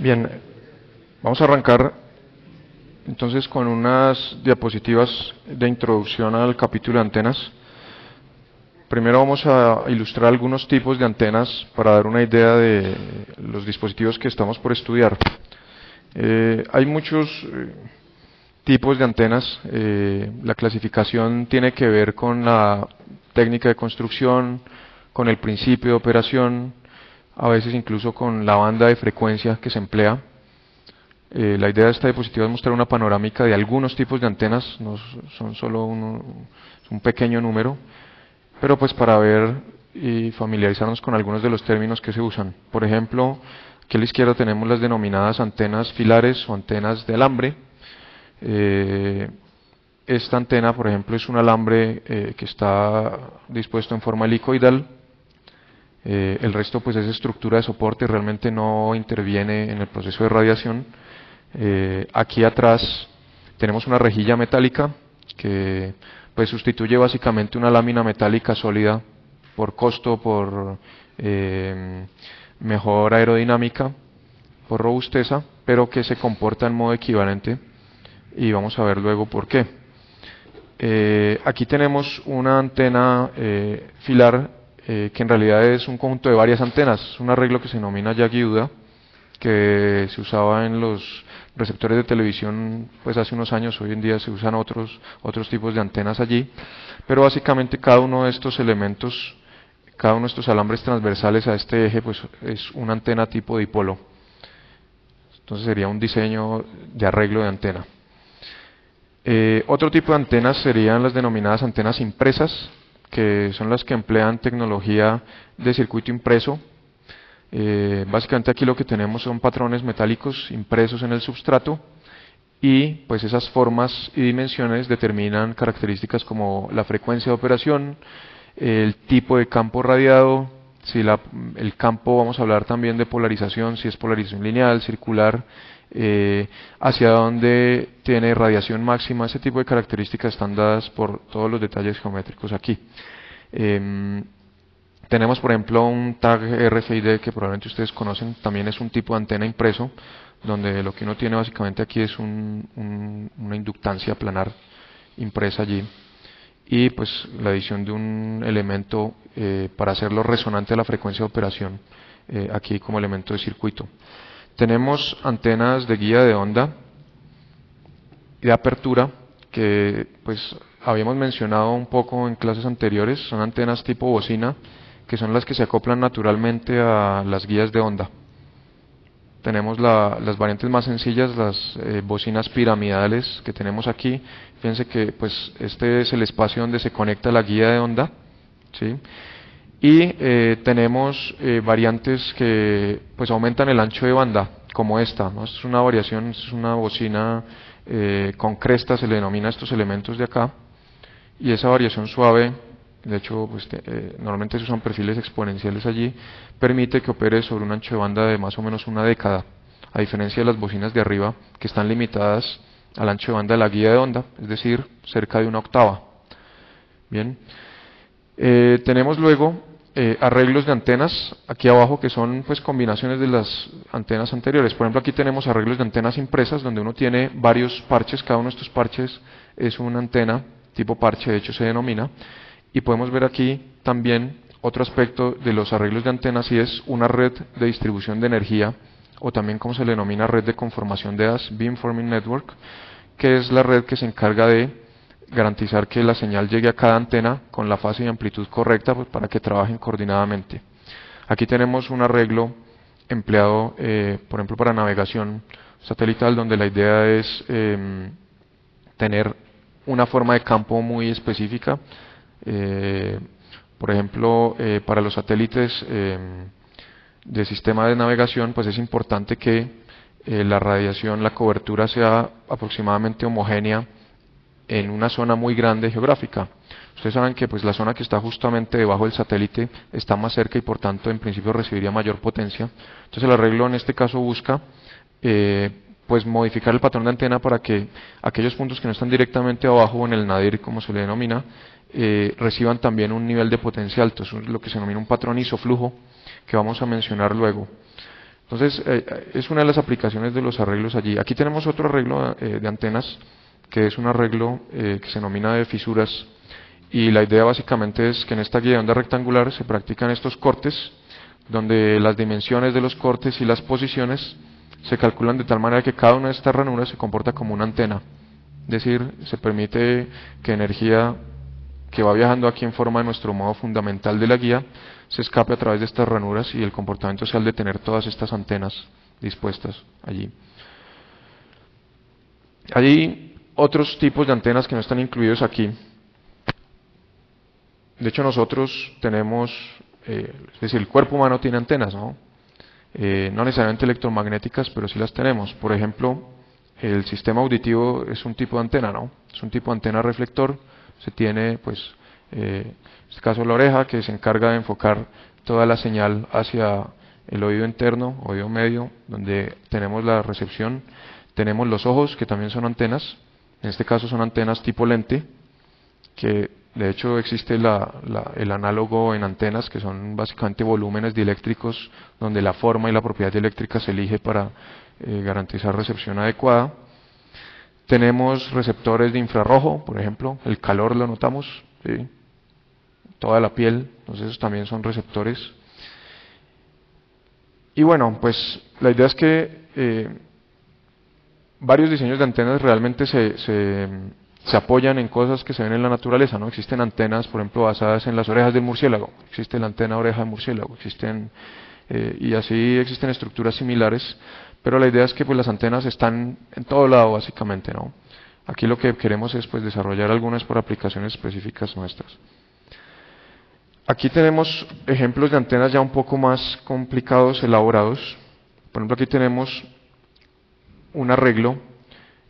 Bien, vamos a arrancar entonces con unas diapositivas de introducción al capítulo de antenas. Primero vamos a ilustrar algunos tipos de antenas para dar una idea de los dispositivos que estamos por estudiar. Eh, hay muchos eh, tipos de antenas. Eh, la clasificación tiene que ver con la técnica de construcción, con el principio de operación, a veces incluso con la banda de frecuencia que se emplea. Eh, la idea de esta diapositiva es mostrar una panorámica de algunos tipos de antenas, no son solo un pequeño número, pero pues para ver y familiarizarnos con algunos de los términos que se usan. Por ejemplo, aquí a la izquierda tenemos las denominadas antenas filares o antenas de alambre. Eh, esta antena, por ejemplo, es un alambre eh, que está dispuesto en forma helicoidal eh, el resto pues es estructura de soporte, realmente no interviene en el proceso de radiación. Eh, aquí atrás tenemos una rejilla metálica que pues sustituye básicamente una lámina metálica sólida por costo, por eh, mejor aerodinámica, por robusteza, pero que se comporta en modo equivalente y vamos a ver luego por qué. aquí tenemos una antena filar eh, que en realidad es un conjunto de varias antenas, un arreglo que se denomina Yagi-Uda, que se usaba en los receptores de televisión pues hace unos años, hoy en día se usan otros, otros tipos de antenas allí, pero básicamente cada uno de estos elementos, cada uno de estos alambres transversales a este eje pues es una antena tipo dipolo. Entonces sería un diseño de arreglo de antena. Eh, otro tipo de antenas serían las denominadas antenas impresas, que son las que emplean tecnología de circuito impreso. Eh, básicamente aquí lo que tenemos son patrones metálicos impresos en el substrato y pues esas formas y dimensiones determinan características como la frecuencia de operación, el tipo de campo radiado, si el campo, vamos a hablar también de polarización, si es polarización lineal, circular, eh, hacia dónde tiene radiación máxima, ese tipo de características están dadas por todos los detalles geométricos aquí. Em, tenemos, por ejemplo, un tag RFID que probablemente ustedes conocen, también es un tipo de antena impreso, donde lo que uno tiene básicamente aquí es una inductancia planar impresa allí y pues la adición de un elemento eh, para hacerlo resonante a la frecuencia de operación eh, aquí como elemento de circuito. Tenemos antenas de guía de onda de apertura que pues habíamos mencionado un poco en clases anteriores, son antenas tipo bocina que son las que se acoplan naturalmente a las guías de onda. Tenemos las variantes más sencillas, las eh, bocinas piramidales que tenemos aquí. Fíjense que pues este es el espacio donde se conecta la guía de onda. ¿sí? Y eh, tenemos eh, variantes que pues aumentan el ancho de banda, como esta. ¿no? es una variación, es una bocina eh, con cresta, se le denomina estos elementos de acá. Y esa variación suave, de hecho pues, normalmente se usan perfiles exponenciales allí, permite que opere sobre un ancho de banda de más o menos una década, a diferencia de las bocinas de arriba, que están limitadas al ancho de banda de la guía de onda, es decir, cerca de una octava. Bien. tenemos luego eh, arreglos de antenas aquí abajo que son pues combinaciones de las antenas anteriores. Por ejemplo, aquí tenemos arreglos de antenas impresas donde uno tiene varios parches, cada uno de estos parches es una antena tipo parche, de hecho se denomina. Y podemos ver aquí también otro aspecto de los arreglos de antenas y es una red de distribución de energía o también como se le denomina red de conformación de beam Beamforming Network, que es la red que se encarga de garantizar que la señal llegue a cada antena con la fase y amplitud correcta pues, para que trabajen coordinadamente. Aquí tenemos un arreglo empleado, eh, por ejemplo, para navegación satelital, donde la idea es em, tener una forma de campo muy específica. Eh, por ejemplo, eh, para los satélites em, de sistema de navegación, pues es importante que la radiación, la cobertura sea aproximadamente homogénea en una zona muy grande geográfica. Ustedes saben que pues, la zona que está justamente debajo del satélite está más cerca y por tanto en principio recibiría mayor potencia. Entonces el arreglo en este caso busca eh, pues modificar el patrón de antena para que aquellos puntos que no están directamente abajo en el nadir, como se le denomina, eh, reciban también un nivel de potencia alto. Es lo que se denomina un patrón isoflujo que vamos a mencionar luego. Entonces, eh, es una de las aplicaciones de los arreglos allí. Aquí tenemos otro arreglo eh, de antenas, que es un arreglo eh, que se denomina de fisuras. Y la idea básicamente es que en esta guía de onda rectangular se practican estos cortes, donde las dimensiones de los cortes y las posiciones se calculan de tal manera que cada una de estas ranuras se comporta como una antena. Es decir, se permite que energía que va viajando aquí en forma de nuestro modo fundamental de la guía se escape a través de estas ranuras y el comportamiento sea el de tener todas estas antenas dispuestas allí. Hay otros tipos de antenas que no están incluidos aquí. De hecho, nosotros tenemos, eh, es decir, el cuerpo humano tiene antenas, ¿no? Eh, no necesariamente electromagnéticas, pero sí las tenemos. Por ejemplo, el sistema auditivo es un tipo de antena, ¿no? Es un tipo de antena reflector. Se tiene, pues, eh, en este caso la oreja, que se encarga de enfocar toda la señal hacia el oído interno, oído medio, donde tenemos la recepción. Tenemos los ojos, que también son antenas. En este caso son antenas tipo lente, que de hecho existe el análogo en antenas, que son básicamente volúmenes dieléctricos, donde la forma y la propiedad dieléctrica se elige para eh, garantizar recepción adecuada. Tenemos receptores de infrarrojo, por ejemplo, el calor lo notamos, toda la piel, entonces esos también son receptores. Y bueno, pues la idea es que eh, varios diseños de antenas realmente se, apoyan en cosas que se ven en la naturaleza, ¿no? Existen antenas, por ejemplo, basadas en las orejas del murciélago, existe la antena oreja de murciélago, existen, eh, y así existen estructuras similares, pero la idea es que pues las antenas están en todo lado básicamente, ¿no? Aquí lo que queremos es pues desarrollar algunas por aplicaciones específicas nuestras. Aquí tenemos ejemplos de antenas ya un poco más complicados, elaborados. Por ejemplo, aquí tenemos un arreglo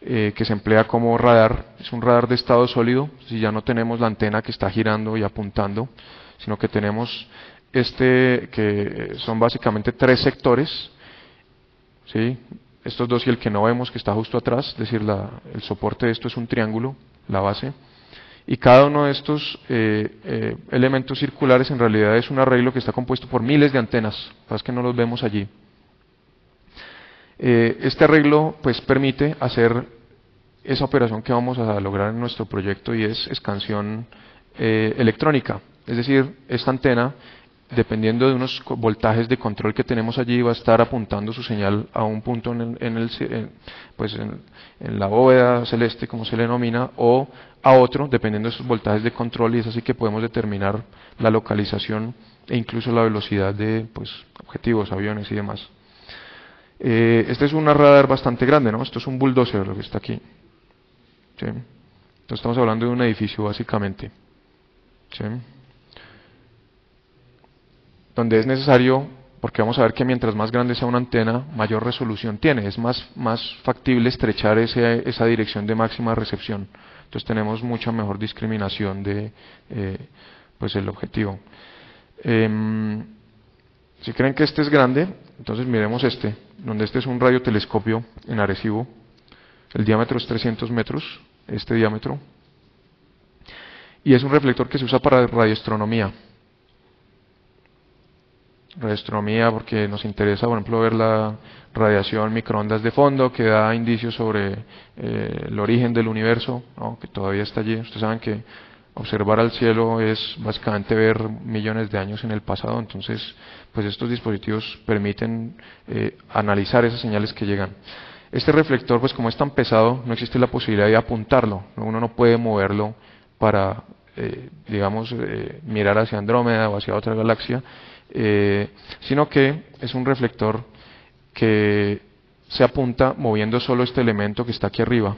eh, que se emplea como radar. Es un radar de estado sólido, si ya no tenemos la antena que está girando y apuntando, sino que tenemos este que son básicamente tres sectores. ¿sí? estos dos y el que no vemos que está justo atrás, es decir, el soporte de esto es un triángulo, la base, y cada uno de estos eh, eh, elementos circulares en realidad es un arreglo que está compuesto por miles de antenas, es que no los vemos allí. Eh, este arreglo pues permite hacer esa operación que vamos a lograr en nuestro proyecto y es escansión electrónica, es decir, esta antena dependiendo de unos voltajes de control que tenemos allí, va a estar apuntando su señal a un punto en, el, pues en, la bóveda celeste, como se le denomina, o a otro, dependiendo de esos voltajes de control, y es así que podemos determinar la localización e incluso la velocidad de pues, objetivos, aviones y demás. Eh, este es un radar bastante grande, ¿no? Esto es un bulldozer lo que está aquí. Entonces estamos hablando de un edificio básicamente. ¿Sí? donde es necesario, porque vamos a ver que mientras más grande sea una antena, mayor resolución tiene, es más, más factible estrechar ese, esa dirección de máxima recepción. Entonces tenemos mucha mejor discriminación de eh, pues el objetivo. Em, si creen que este es grande, entonces miremos este, donde este es un radiotelescopio en Arecibo. El diámetro es 300 metros, este diámetro. Y es un reflector que se usa para radioastronomía radioastronomía porque nos interesa, por ejemplo, ver la radiación microondas de fondo que da indicios sobre eh, el origen del universo, que todavía está allí. Ustedes saben que observar al cielo es básicamente ver millones de años en el pasado, entonces pues estos dispositivos permiten eh, analizar esas señales que llegan. Este reflector, pues como es tan pesado, no existe la posibilidad de apuntarlo, uno no puede moverlo para, eh, digamos, mirar hacia Andrómeda o hacia otra galaxia, eh, sino que es un reflector que se apunta moviendo solo este elemento que está aquí arriba,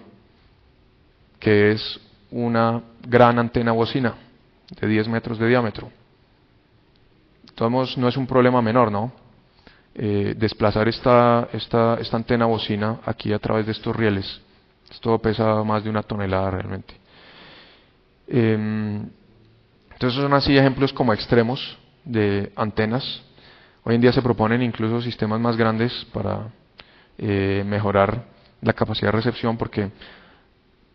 que es una gran antena bocina de 10 metros de diámetro. Entonces no es un problema menor, ¿no? Eh, desplazar esta, esta, esta antena bocina aquí a través de estos rieles. Esto pesa más de una tonelada realmente. Em, entonces son así ejemplos como extremos de antenas. Hoy en día se proponen incluso sistemas más grandes para eh, mejorar la capacidad de recepción porque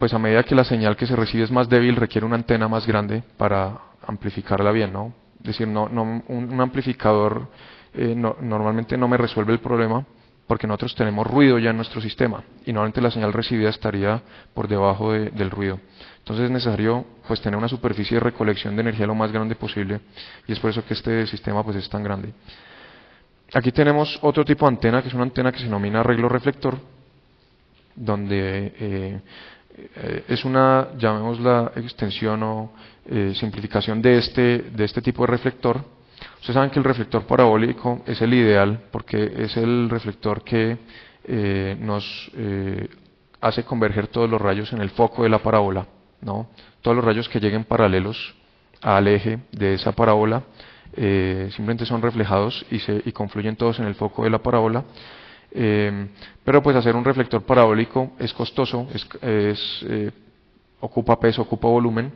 pues a medida que la señal que se recibe es más débil requiere una antena más grande para amplificarla bien, ¿no? Es decir, no, no un, amplificador eh, normalmente no me resuelve el problema porque nosotros tenemos ruido ya en nuestro sistema y normalmente la señal recibida estaría por debajo del ruido. Entonces es necesario pues tener una superficie de recolección de energía lo más grande posible y es por eso que este sistema pues es tan grande. Aquí tenemos otro tipo de antena que es una antena que se denomina arreglo reflector donde eh, eh, es una, llamémosla extensión o eh, simplificación de este, de este tipo de reflector. Ustedes saben que el reflector parabólico es el ideal porque es el reflector que eh, nos hace converger todos los rayos en el foco de la parábola. ¿no? Todos los rayos que lleguen paralelos al eje de esa parábola simplemente son reflejados y, se, y confluyen todos en el foco de la parábola eh, pero pues hacer un reflector parabólico es costoso, es, eh, ocupa peso, ocupa volumen.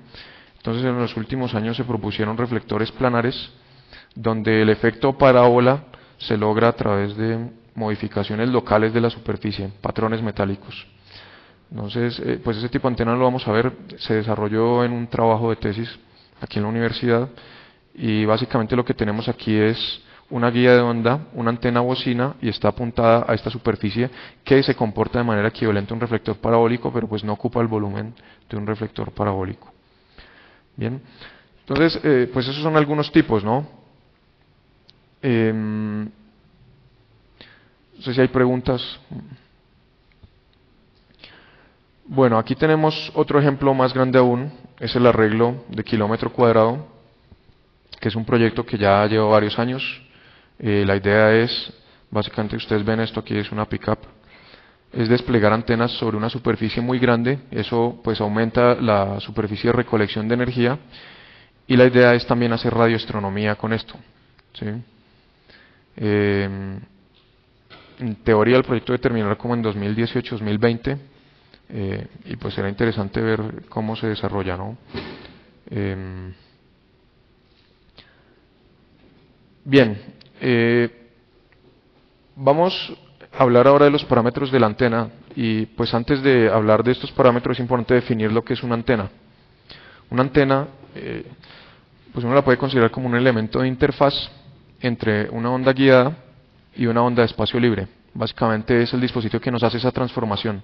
Entonces en los últimos años se propusieron reflectores planares donde el efecto parábola se logra a través de modificaciones locales de la superficie, patrones metálicos. Entonces, eh, pues ese tipo de antena lo vamos a ver, se desarrolló en un trabajo de tesis aquí en la universidad y básicamente lo que tenemos aquí es una guía de onda, una antena bocina y está apuntada a esta superficie que se comporta de manera equivalente a un reflector parabólico, pero pues no ocupa el volumen de un reflector parabólico. Bien, entonces, eh, pues esos son algunos tipos, ¿no? Em, no sé si hay preguntas. Bueno, aquí tenemos otro ejemplo más grande aún, es el arreglo de kilómetro cuadrado, que es un proyecto que ya lleva varios años, eh, la idea es, básicamente ustedes ven esto aquí es una pickup, es desplegar antenas sobre una superficie muy grande, eso pues aumenta la superficie de recolección de energía y la idea es también hacer radioastronomía con esto. Em, en teoría el proyecto debe terminar como en 2018-2020 eh, y pues será interesante ver cómo se desarrolla. ¿no? Em, bien, eh, vamos a hablar ahora de los parámetros de la antena y pues antes de hablar de estos parámetros es importante definir lo que es una antena. Una antena, eh, pues uno la puede considerar como un elemento de interfaz entre una onda guiada y una onda de espacio libre. Básicamente es el dispositivo que nos hace esa transformación.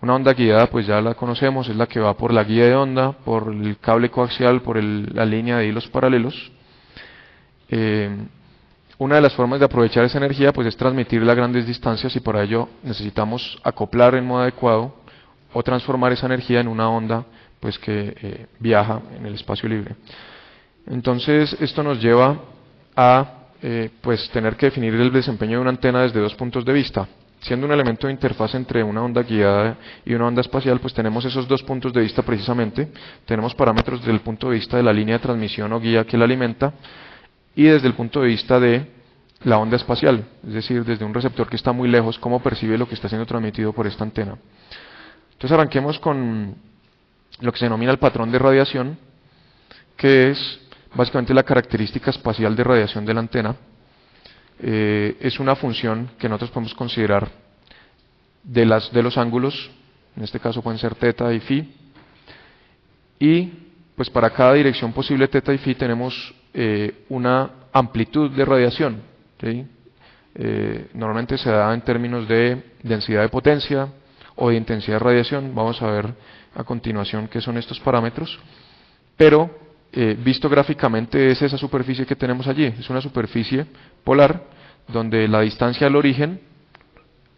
Una onda guiada, pues ya la conocemos, es la que va por la guía de onda, por el cable coaxial, por la línea de hilos paralelos. Eh, una de las formas de aprovechar esa energía pues es transmitirla a grandes distancias y para ello necesitamos acoplar en modo adecuado o transformar esa energía en una onda pues que eh, viaja en el espacio libre. Entonces esto nos lleva a eh, pues tener que definir el desempeño de una antena desde dos puntos de vista. Siendo un elemento de interfaz entre una onda guiada y una onda espacial, pues tenemos esos dos puntos de vista precisamente. Tenemos parámetros desde el punto de vista de la línea de transmisión o guía que la alimenta, y desde el punto de vista de la onda espacial, es decir, desde un receptor que está muy lejos, cómo percibe lo que está siendo transmitido por esta antena. Entonces arranquemos con lo que se denomina el patrón de radiación, que es básicamente la característica espacial de radiación de la antena. Eh, es una función que nosotros podemos considerar de, las, de los ángulos, en este caso pueden ser teta y phi, y pues para cada dirección posible teta y phi tenemos eh, una amplitud de radiación. Eh, normalmente se da en términos de densidad de potencia o de intensidad de radiación. Vamos a ver a continuación qué son estos parámetros. Pero eh, visto gráficamente es esa superficie que tenemos allí. Es una superficie polar donde la distancia al origen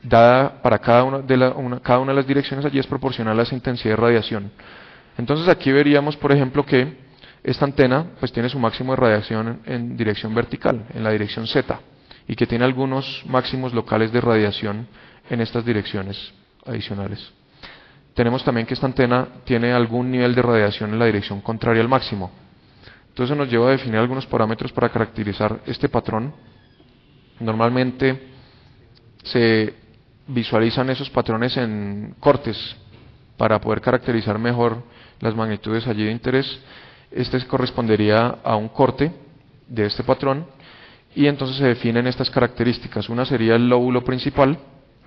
dada para cada una de, cada una de las direcciones allí es proporcional a esa intensidad de radiación. Entonces aquí veríamos, por ejemplo, que esta antena pues tiene su máximo de radiación en dirección vertical, en la dirección Z, y que tiene algunos máximos locales de radiación en estas direcciones adicionales. Tenemos también que esta antena tiene algún nivel de radiación en la dirección contraria al máximo. Entonces nos lleva a definir algunos parámetros para caracterizar este patrón. Normalmente se visualizan esos patrones en cortes para poder caracterizar mejor las magnitudes allí de interés este correspondería a un corte de este patrón y entonces se definen estas características. Una sería el lóbulo principal,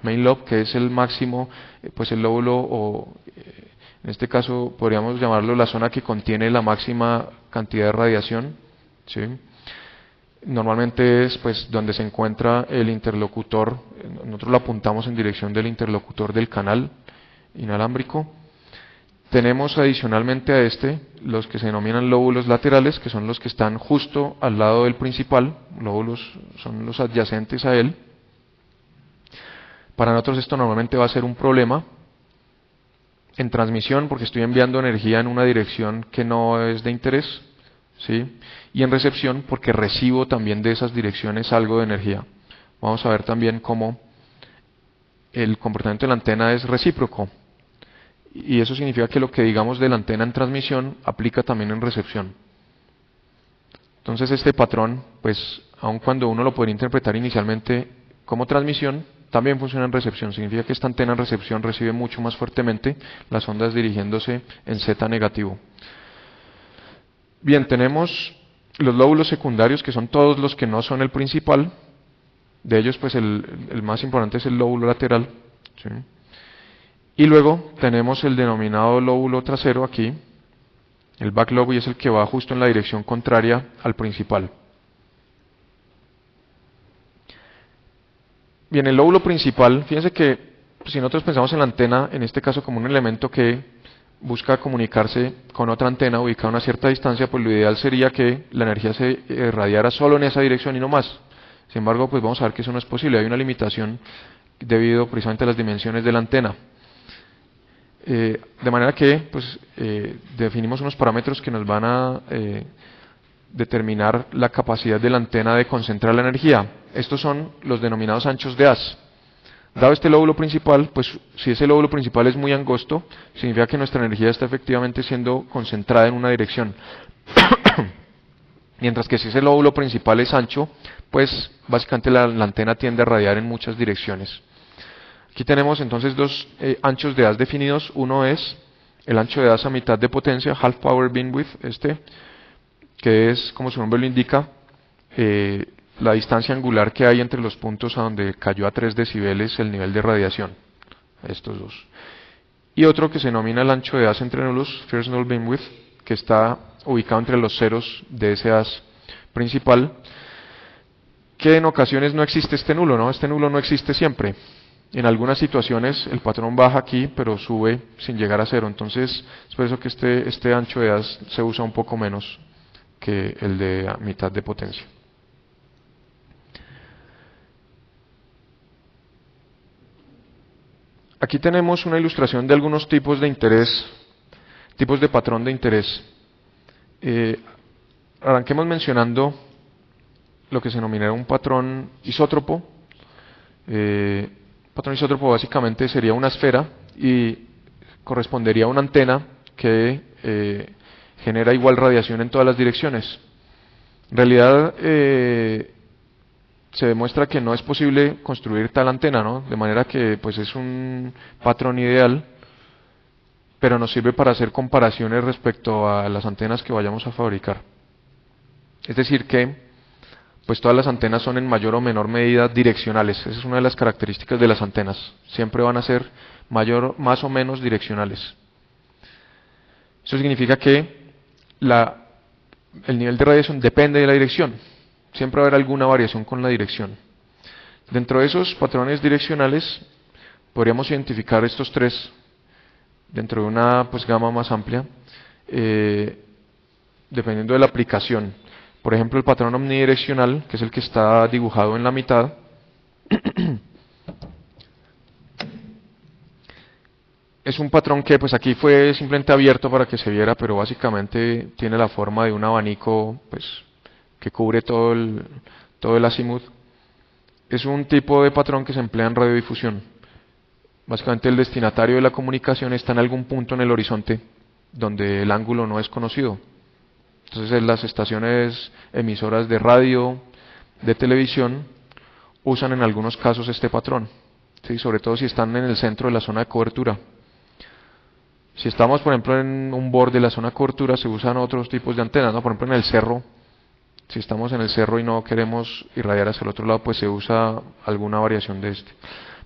main lobe, que es el máximo, eh, pues el lóbulo o eh, en este caso podríamos llamarlo la zona que contiene la máxima cantidad de radiación. normalmente es pues donde se encuentra el interlocutor, nosotros lo apuntamos en dirección del interlocutor del canal inalámbrico. Tenemos adicionalmente a este los que se denominan lóbulos laterales, que son los que están justo al lado del principal, lóbulos son los adyacentes a él. Para nosotros esto normalmente va a ser un problema en transmisión porque estoy enviando energía en una dirección que no es de interés, ¿sí? Y en recepción porque recibo también de esas direcciones algo de energía. Vamos a ver también cómo el comportamiento de la antena es recíproco. Y eso significa que lo que digamos de la antena en transmisión aplica también en recepción. Entonces este patrón, pues aun cuando uno lo puede interpretar inicialmente como transmisión, también funciona en recepción. Significa que esta antena en recepción recibe mucho más fuertemente las ondas dirigiéndose en Z negativo. Bien, tenemos los lóbulos secundarios, que son todos los que no son el principal. De ellos, pues el, más importante es el lóbulo lateral. Y luego tenemos el denominado lóbulo trasero aquí, el back lobe, y es el que va justo en la dirección contraria al principal. Bien, el lóbulo principal, fíjense que si nosotros pensamos en la antena, en este caso como un elemento que busca comunicarse con otra antena ubicada a una cierta distancia, pues lo ideal sería que la energía se irradiara solo en esa dirección y no más. Sin embargo, pues vamos a ver que eso no es posible. Hay una limitación debido precisamente a las dimensiones de la antena. Eh, de manera que pues, eh, definimos unos parámetros que nos van a eh, determinar la capacidad de la antena de concentrar la energía. Estos son los denominados anchos de haz. Dado este lóbulo principal, pues si ese lóbulo principal es muy angosto, significa que nuestra energía está efectivamente siendo concentrada en una dirección. Mientras que si ese lóbulo principal es ancho, pues básicamente la, antena tiende a radiar en muchas direcciones. Aquí tenemos entonces dos eh, anchos de haz definidos. Uno es el ancho de haz a mitad de potencia, half power beamwidth, este, que es, como su nombre lo indica, eh, la distancia angular que hay entre los puntos a donde cayó a 3 decibeles el nivel de radiación, estos dos. Y otro que se denomina el ancho de haz entre nulos, first null beamwidth, que está ubicado entre los ceros de ese haz principal, que en ocasiones no existe este nulo, ¿no? Este nulo no existe siempre. En algunas situaciones el patrón baja aquí, pero sube sin llegar a cero. Entonces, es por eso que este, este ancho de haz se usa un poco menos que el de mitad de potencia. Aquí tenemos una ilustración de algunos tipos de interés, tipos de patrón de interés. Eh, arranquemos mencionando lo que se denomina un patrón isótropo. Eh, patrón isótropo básicamente sería una esfera y correspondería a una antena que eh, genera igual radiación en todas las direcciones. En realidad, eh, se demuestra que no es posible construir tal antena, ¿no? De manera que pues es un patrón ideal, pero nos sirve para hacer comparaciones respecto a las antenas que vayamos a fabricar. Es decir que pues todas las antenas son en mayor o menor medida direccionales. Esa es una de las características de las antenas. Siempre van a ser mayor, más o menos direccionales. Eso significa que la, el nivel de radiación depende de la dirección siempre va a haber alguna variación con la dirección. Dentro de esos patrones direccionales podríamos identificar estos tres dentro de una pues, gama más amplia, eh, dependiendo de la aplicación. Por ejemplo, el patrón omnidireccional, que es el que está dibujado en la mitad, es un patrón que pues aquí fue simplemente abierto para que se viera, pero básicamente tiene la forma de un abanico pues que cubre todo el, todo el azimut, es un tipo de patrón que se emplea en radiodifusión. Básicamente el destinatario de la comunicación está en algún punto en el horizonte donde el ángulo no es conocido. Entonces las estaciones emisoras de radio, de televisión, usan en algunos casos este patrón, ¿sí? sobre todo si están en el centro de la zona de cobertura. Si estamos, por ejemplo, en un borde de la zona de cobertura, se usan otros tipos de antenas, ¿no? por ejemplo, en el cerro si estamos en el cerro y no queremos irradiar hacia el otro lado, pues se usa alguna variación de este.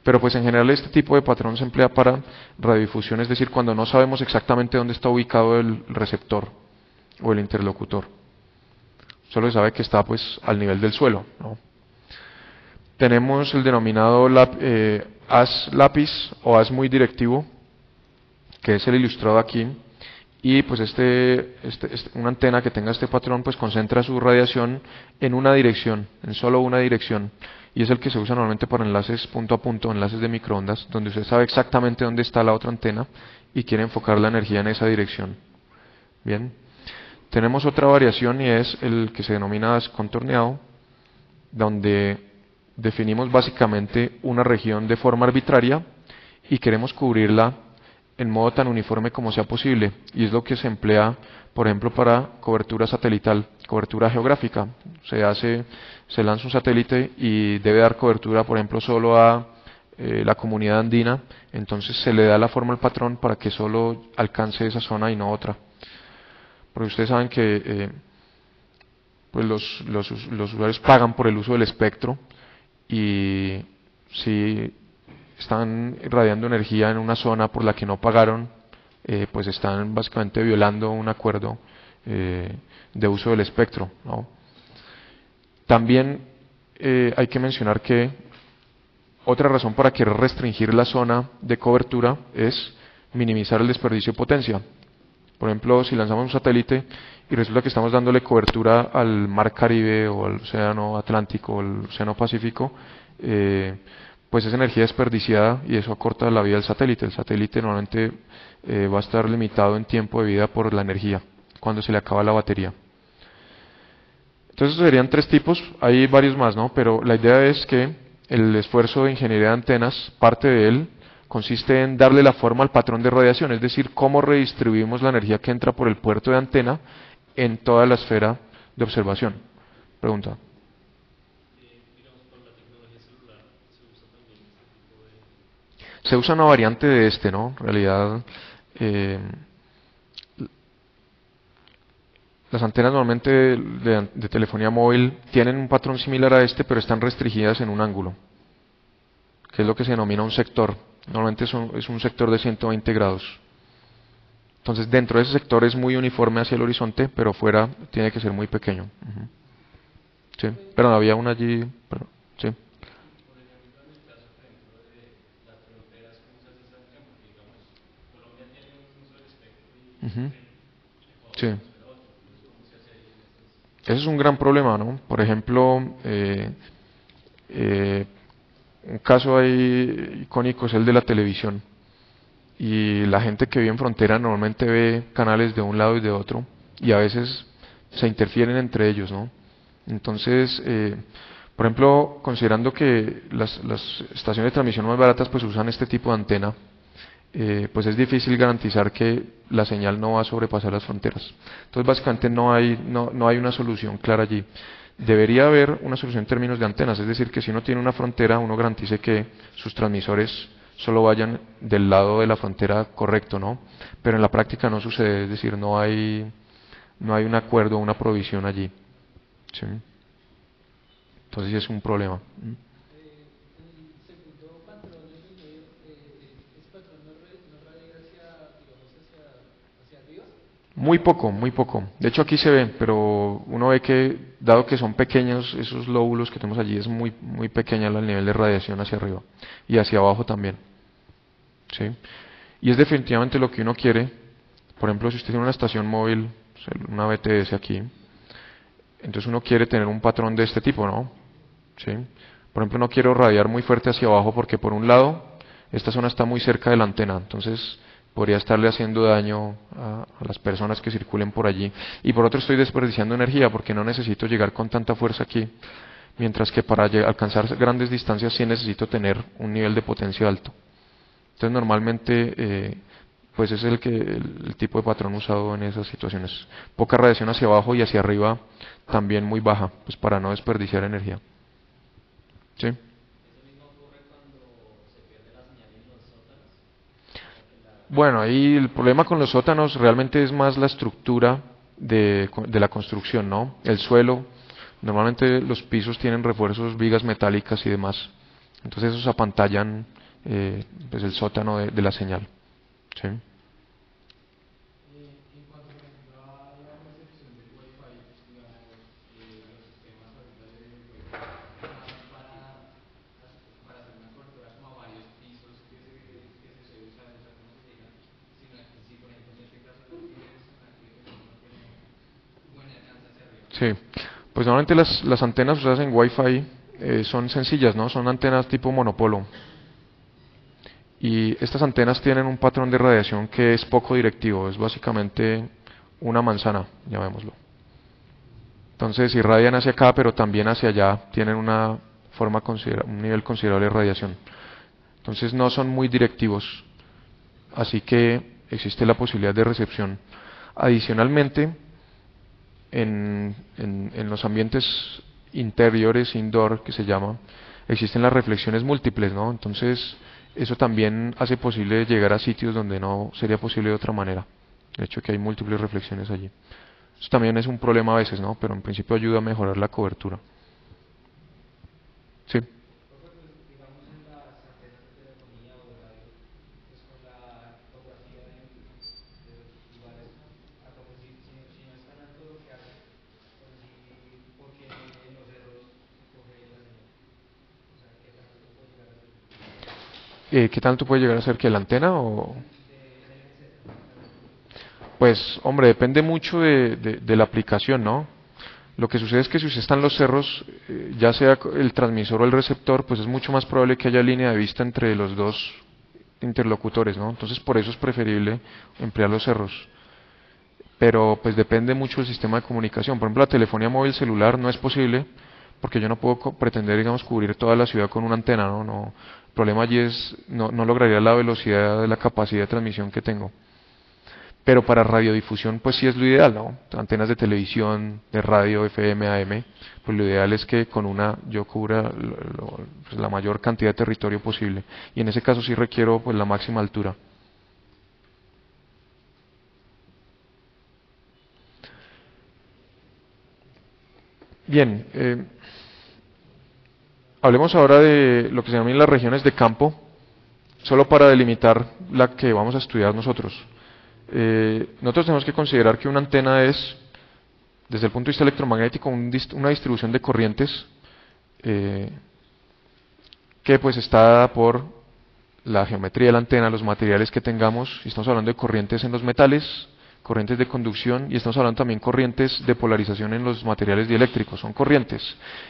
Pero pues en general este tipo de patrón se emplea para radiodifusión, es decir, cuando no sabemos exactamente dónde está ubicado el receptor o el interlocutor. solo se sabe que está pues al nivel del suelo. Tenemos el denominado eh, as lápiz o as muy directivo, que es el ilustrado aquí, y pues este, este, este, una antena que tenga este patrón pues concentra su radiación en una dirección, en solo una dirección, y es el que se usa normalmente para enlaces punto a punto, enlaces de microondas, donde usted sabe exactamente dónde está la otra antena y quiere enfocar la energía en esa dirección. Bien. Tenemos otra variación y es el que se denomina contorneado, donde definimos básicamente una región de forma arbitraria y queremos cubrirla en modo tan uniforme como sea posible. Y es lo que se emplea, por ejemplo, para cobertura satelital, cobertura geográfica. Se hace, se lanza un satélite y debe dar cobertura, por ejemplo, solo a eh, la comunidad andina, entonces se le da la forma al patrón para que solo alcance esa zona y no otra. Porque ustedes saben que eh, pues los, usuarios pagan por el uso del espectro y si están irradiando energía en una zona por la que no pagaron, eh, pues están básicamente violando un acuerdo eh, de uso del espectro. También hay que mencionar que otra razón para querer restringir la zona de cobertura es minimizar el desperdicio de potencia. Por ejemplo, si lanzamos un satélite y resulta que estamos dándole cobertura al mar Caribe o al Océano Atlántico o al Océano Pacífico, eh, pues es energía desperdiciada y eso acorta la vida del satélite. El satélite normalmente eh, va a estar limitado en tiempo de vida por la energía, cuando se le acaba la batería. Entonces serían tres tipos, hay varios más, ¿no? Pero la idea es que el esfuerzo de ingeniería de antenas, parte de él, consiste en darle la forma al patrón de radiación, es decir, cómo redistribuimos la energía que entra por el puerto de antena en toda la esfera de observación. Pregunta. Se usa una variante de este, ¿no? En realidad, eh, las antenas normalmente de, de, telefonía móvil tienen un patrón similar a este, pero están restringidas en un ángulo, que es lo que se denomina un sector. Normalmente es un, es un sector de 120 grados. Entonces, dentro de ese sector es muy uniforme hacia el horizonte, pero fuera tiene que ser muy pequeño. Sí, pero había una allí. Pero, sí. Sí. Ese es un gran problema, ¿no? Por ejemplo, eh, eh, un caso ahí icónico es el de la televisión. Y la gente que vive en frontera normalmente ve canales de un lado y de otro y a veces se interfieren entre ellos, ¿no? Entonces, eh, por ejemplo, considerando que las, las, estaciones de transmisión más baratas pues usan este tipo de antena, eh, pues es difícil garantizar que la señal no va a sobrepasar las fronteras. Entonces, básicamente no hay, no, no hay una solución clara allí debería haber una solución en términos de antenas, es decir, que si uno tiene una frontera, uno garantice que sus transmisores solo vayan del lado de la frontera correcto, ¿no? Pero en la práctica no sucede, es decir, no hay, no hay un acuerdo, una provisión allí. ¿sí? Entonces es un problema. Muy poco, muy poco. De hecho aquí se ve, pero uno ve que, dado que son pequeños, esos lóbulos que tenemos allí, es muy, muy pequeña el nivel de radiación hacia arriba y hacia abajo también. ¿Sí? Y es definitivamente lo que uno quiere. Por ejemplo, si usted tiene una estación móvil, una BTS aquí, entonces uno quiere tener un patrón de este tipo, ¿no? ¿Sí? Por ejemplo, no quiero radiar muy fuerte hacia abajo porque por un lado, esta zona está muy cerca de la antena, entonces podría estarle haciendo daño a, las personas que circulen por allí. Y por otro estoy desperdiciando energía porque no necesito llegar con tanta fuerza aquí, mientras que para alcanzar grandes distancias sí necesito tener un nivel de potencia alto. Entonces normalmente eh, pues es el, el, tipo de patrón usado en esas situaciones. Poca radiación hacia abajo y hacia arriba también muy baja, pues para no desperdiciar energía. ¿Sí? Bueno, ahí el problema con los sótanos realmente es más la estructura de, de, la construcción, ¿no? El suelo, normalmente los pisos tienen refuerzos, vigas metálicas y demás. Entonces esos apantallan eh, pues el sótano de, de la señal. ¿sí? Sí, pues normalmente las, las antenas usadas en Wi-Fi eh, son sencillas, ¿no? Son antenas tipo monopolo. Y estas antenas tienen un patrón de radiación que es poco directivo, es básicamente una manzana, llamémoslo. Entonces irradian hacia acá, pero también hacia allá tienen una forma un nivel considerable de radiación. Entonces no son muy directivos, así que existe la posibilidad de recepción. Adicionalmente, en, en, los ambientes interiores, indoor, que se llama, existen las reflexiones múltiples, ¿no? Entonces, eso también hace posible llegar a sitios donde no sería posible de otra manera. De hecho, que hay múltiples reflexiones allí. Eso también es un problema a veces, ¿no? Pero en principio ayuda a mejorar la cobertura. Eh, ¿Qué tanto puede llegar a ser que la antena o...? Pues, hombre, depende mucho de, la aplicación, ¿no? Lo que sucede es que si usted está los cerros, eh, ya sea el transmisor o el receptor, pues es mucho más probable que haya línea de vista entre los dos interlocutores, ¿no? Entonces, por eso es preferible emplear los cerros. Pero, pues depende mucho del sistema de comunicación. Por ejemplo, la telefonía móvil celular no es posible porque yo no puedo pretender, digamos, cubrir toda la ciudad con una antena, ¿no? no el problema allí es, no, no lograría la velocidad la capacidad de transmisión que tengo. Pero para radiodifusión, pues sí es lo ideal, ¿no? Antenas de televisión, de radio, FM, AM, pues lo ideal es que con una yo cubra pues la mayor cantidad de territorio posible. Y en ese caso sí requiero pues la máxima altura. Bien, eh, Hablemos ahora de lo que se llaman las regiones de campo, solo para delimitar la que vamos a estudiar nosotros. Eh, nosotros tenemos que considerar que una antena es, desde el punto de vista electromagnético, una distribución de corrientes eh, que pues está dada por la geometría de la antena, los materiales que tengamos, y estamos hablando de corrientes en los metales, corrientes de conducción y estamos hablando también corrientes de polarización en los materiales dieléctricos, son corrientes.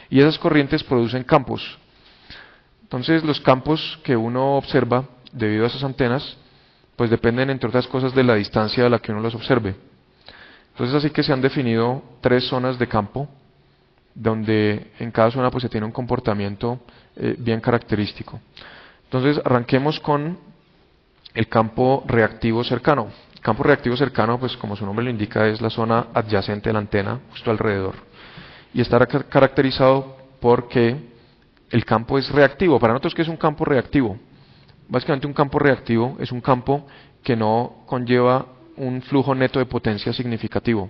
Y esas corrientes producen campos. Entonces los campos que uno observa debido a esas antenas, pues dependen entre otras cosas de la distancia a la que uno los observe. Entonces así que se han definido tres zonas de campo, donde en cada zona pues se tiene un comportamiento eh, bien característico. Entonces arranquemos con el campo reactivo cercano campo reactivo cercano, pues como su nombre lo indica, es la zona adyacente a la antena, justo alrededor. Y está caracterizado porque el campo es reactivo. Para nosotros, ¿qué es un campo reactivo? Básicamente un campo reactivo es un campo que no conlleva un flujo neto de potencia significativo.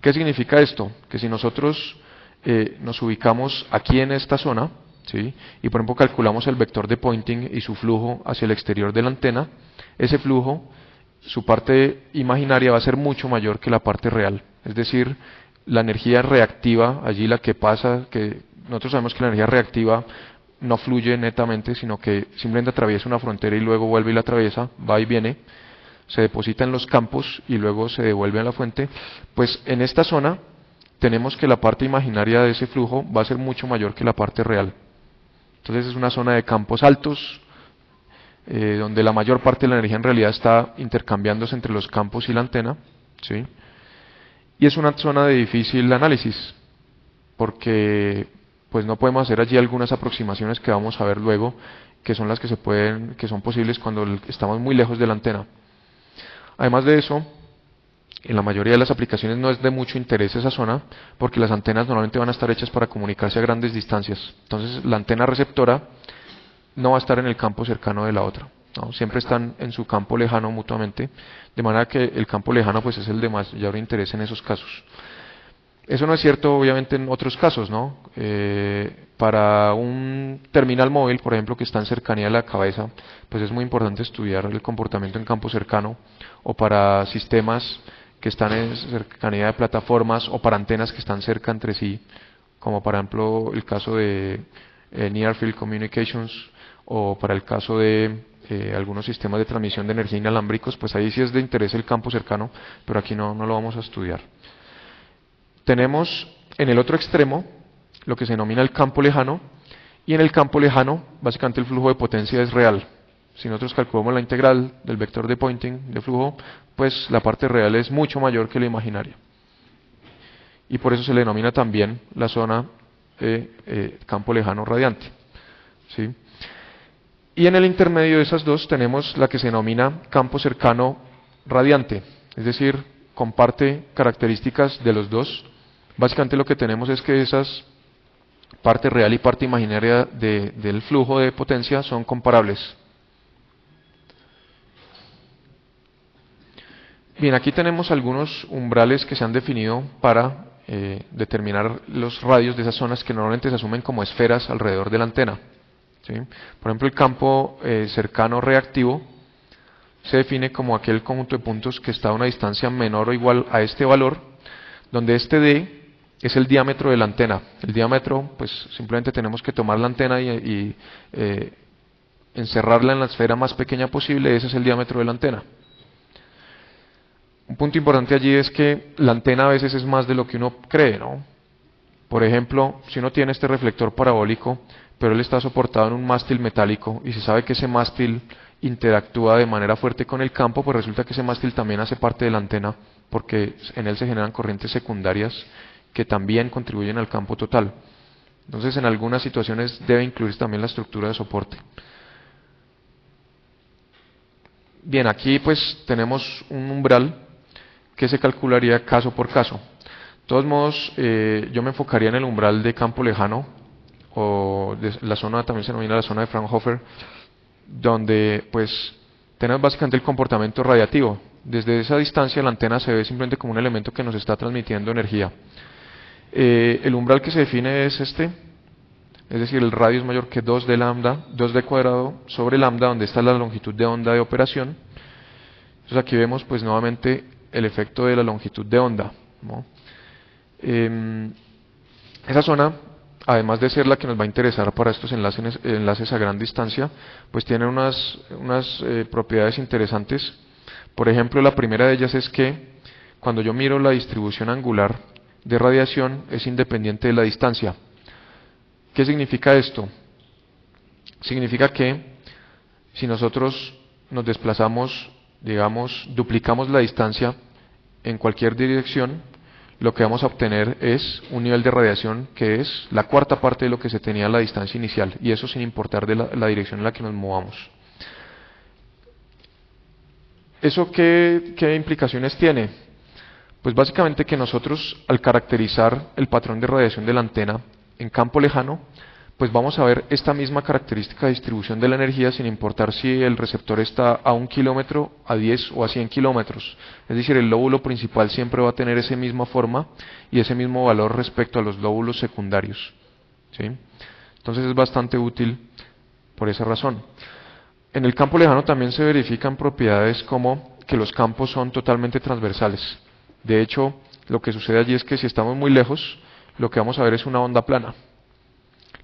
¿Qué significa esto? Que si nosotros eh, nos ubicamos aquí en esta zona, ¿sí? y por ejemplo calculamos el vector de pointing y su flujo hacia el exterior de la antena, ese flujo su parte imaginaria va a ser mucho mayor que la parte real. Es decir, la energía reactiva, allí la que pasa, que nosotros sabemos que la energía reactiva no fluye netamente, sino que simplemente atraviesa una frontera y luego vuelve y la atraviesa, va y viene, se deposita en los campos y luego se devuelve a la fuente, pues en esta zona tenemos que la parte imaginaria de ese flujo va a ser mucho mayor que la parte real. Entonces es una zona de campos altos, eh, donde la mayor parte de la energía en realidad está intercambiándose entre los campos y la antena, ¿sí? Y es una zona de difícil análisis, porque pues no podemos hacer allí algunas aproximaciones que vamos a ver luego, que son las que se pueden, que son posibles cuando estamos muy lejos de la antena. Además de eso, en la mayoría de las aplicaciones no es de mucho interés esa zona, porque las antenas normalmente van a estar hechas para comunicarse a grandes distancias. Entonces, la antena receptora no va a estar en el campo cercano de la otra. Siempre están en su campo lejano mutuamente, de manera que el campo lejano pues es el de mayor interés en esos casos. Eso no es cierto obviamente en otros casos, ¿no? Eh, para un terminal móvil, por ejemplo, que está en cercanía de la cabeza, pues es muy importante estudiar el comportamiento en campo cercano, o para sistemas que están en cercanía de plataformas, o para antenas que están cerca entre sí, como por ejemplo el caso de eh, Near Field Communications, o para el caso de eh, algunos sistemas de transmisión de energía inalámbricos, pues ahí sí es de interés el campo cercano, pero aquí no, no lo vamos a estudiar. tenemos en el otro extremo lo que se denomina el campo lejano, y en el campo lejano, básicamente el flujo de potencia es real. Si nosotros calculamos la integral del vector de Poynting de flujo, pues la parte real es mucho mayor que la imaginaria. Y por eso se le denomina también la zona eh, eh, campo lejano radiante. ¿sí? Y en el intermedio de esas dos tenemos la que se denomina campo cercano radiante, es decir, comparte características de los dos. Básicamente lo que tenemos es que esas parte real y parte imaginaria del flujo de potencia son comparables. Bien, aquí tenemos algunos umbrales que se han definido para eh, determinar los radios de esas zonas que normalmente se asumen como esferas alrededor de la antena. Por ejemplo, el campo eh, cercano reactivo se define como aquel conjunto de puntos que está a una distancia menor o igual a este valor, donde este D es el diámetro de la antena. El diámetro, pues simplemente tenemos que tomar la antena y, eh, encerrarla en la esfera más pequeña posible, ese es el diámetro de la antena. Un punto importante allí es que la antena a veces es más de lo que uno cree, ¿no? Por ejemplo, si uno tiene este reflector parabólico, pero él está soportado en un mástil metálico y se sabe que ese mástil interactúa de manera fuerte con el campo, pues resulta que ese mástil también hace parte de la antena porque en él se generan corrientes secundarias que también contribuyen al campo total. Entonces, en algunas situaciones debe incluirse también la estructura de soporte. Bien, aquí pues tenemos un umbral que se calcularía caso por caso. De todos modos, eh, yo me enfocaría en el umbral de campo lejano, o de la zona, también se denomina la zona de Fraunhofer, donde pues tenemos básicamente el comportamiento radiativo. Desde esa distancia la antena se ve simplemente como un elemento que nos está transmitiendo energía. Eh, el umbral que se define es este, es decir, el radio es mayor que 2 de lambda, 2 de cuadrado sobre lambda, donde está la longitud de onda de operación. Entonces aquí vemos pues nuevamente el efecto de la longitud de onda. Em, esa zona, además de ser la que nos va a interesar para estos enlaces, a gran distancia, pues tiene unas, unas eh, propiedades interesantes. Por ejemplo, la primera de ellas es que cuando yo miro la distribución angular de radiación es independiente de la distancia. ¿Qué significa esto? Significa que si nosotros nos desplazamos, digamos, duplicamos la distancia en cualquier dirección, lo que vamos a obtener es un nivel de radiación que es la cuarta parte de lo que se tenía a la distancia inicial, y eso sin importar de la, dirección en la que nos movamos. ¿Eso qué, qué implicaciones tiene? Pues básicamente que nosotros al caracterizar el patrón de radiación de la antena en campo lejano, pues vamos a ver esta misma característica de distribución de la energía sin importar si el receptor está a un kilómetro, a 10 o a 100 kilómetros. Es decir, el lóbulo principal siempre va a tener esa misma forma y ese mismo valor respecto a los lóbulos secundarios. Entonces es bastante útil por esa razón. En el campo lejano también se verifican propiedades como que los campos son totalmente transversales. De hecho, lo que sucede allí es que si estamos muy lejos, lo que vamos a ver es una onda plana.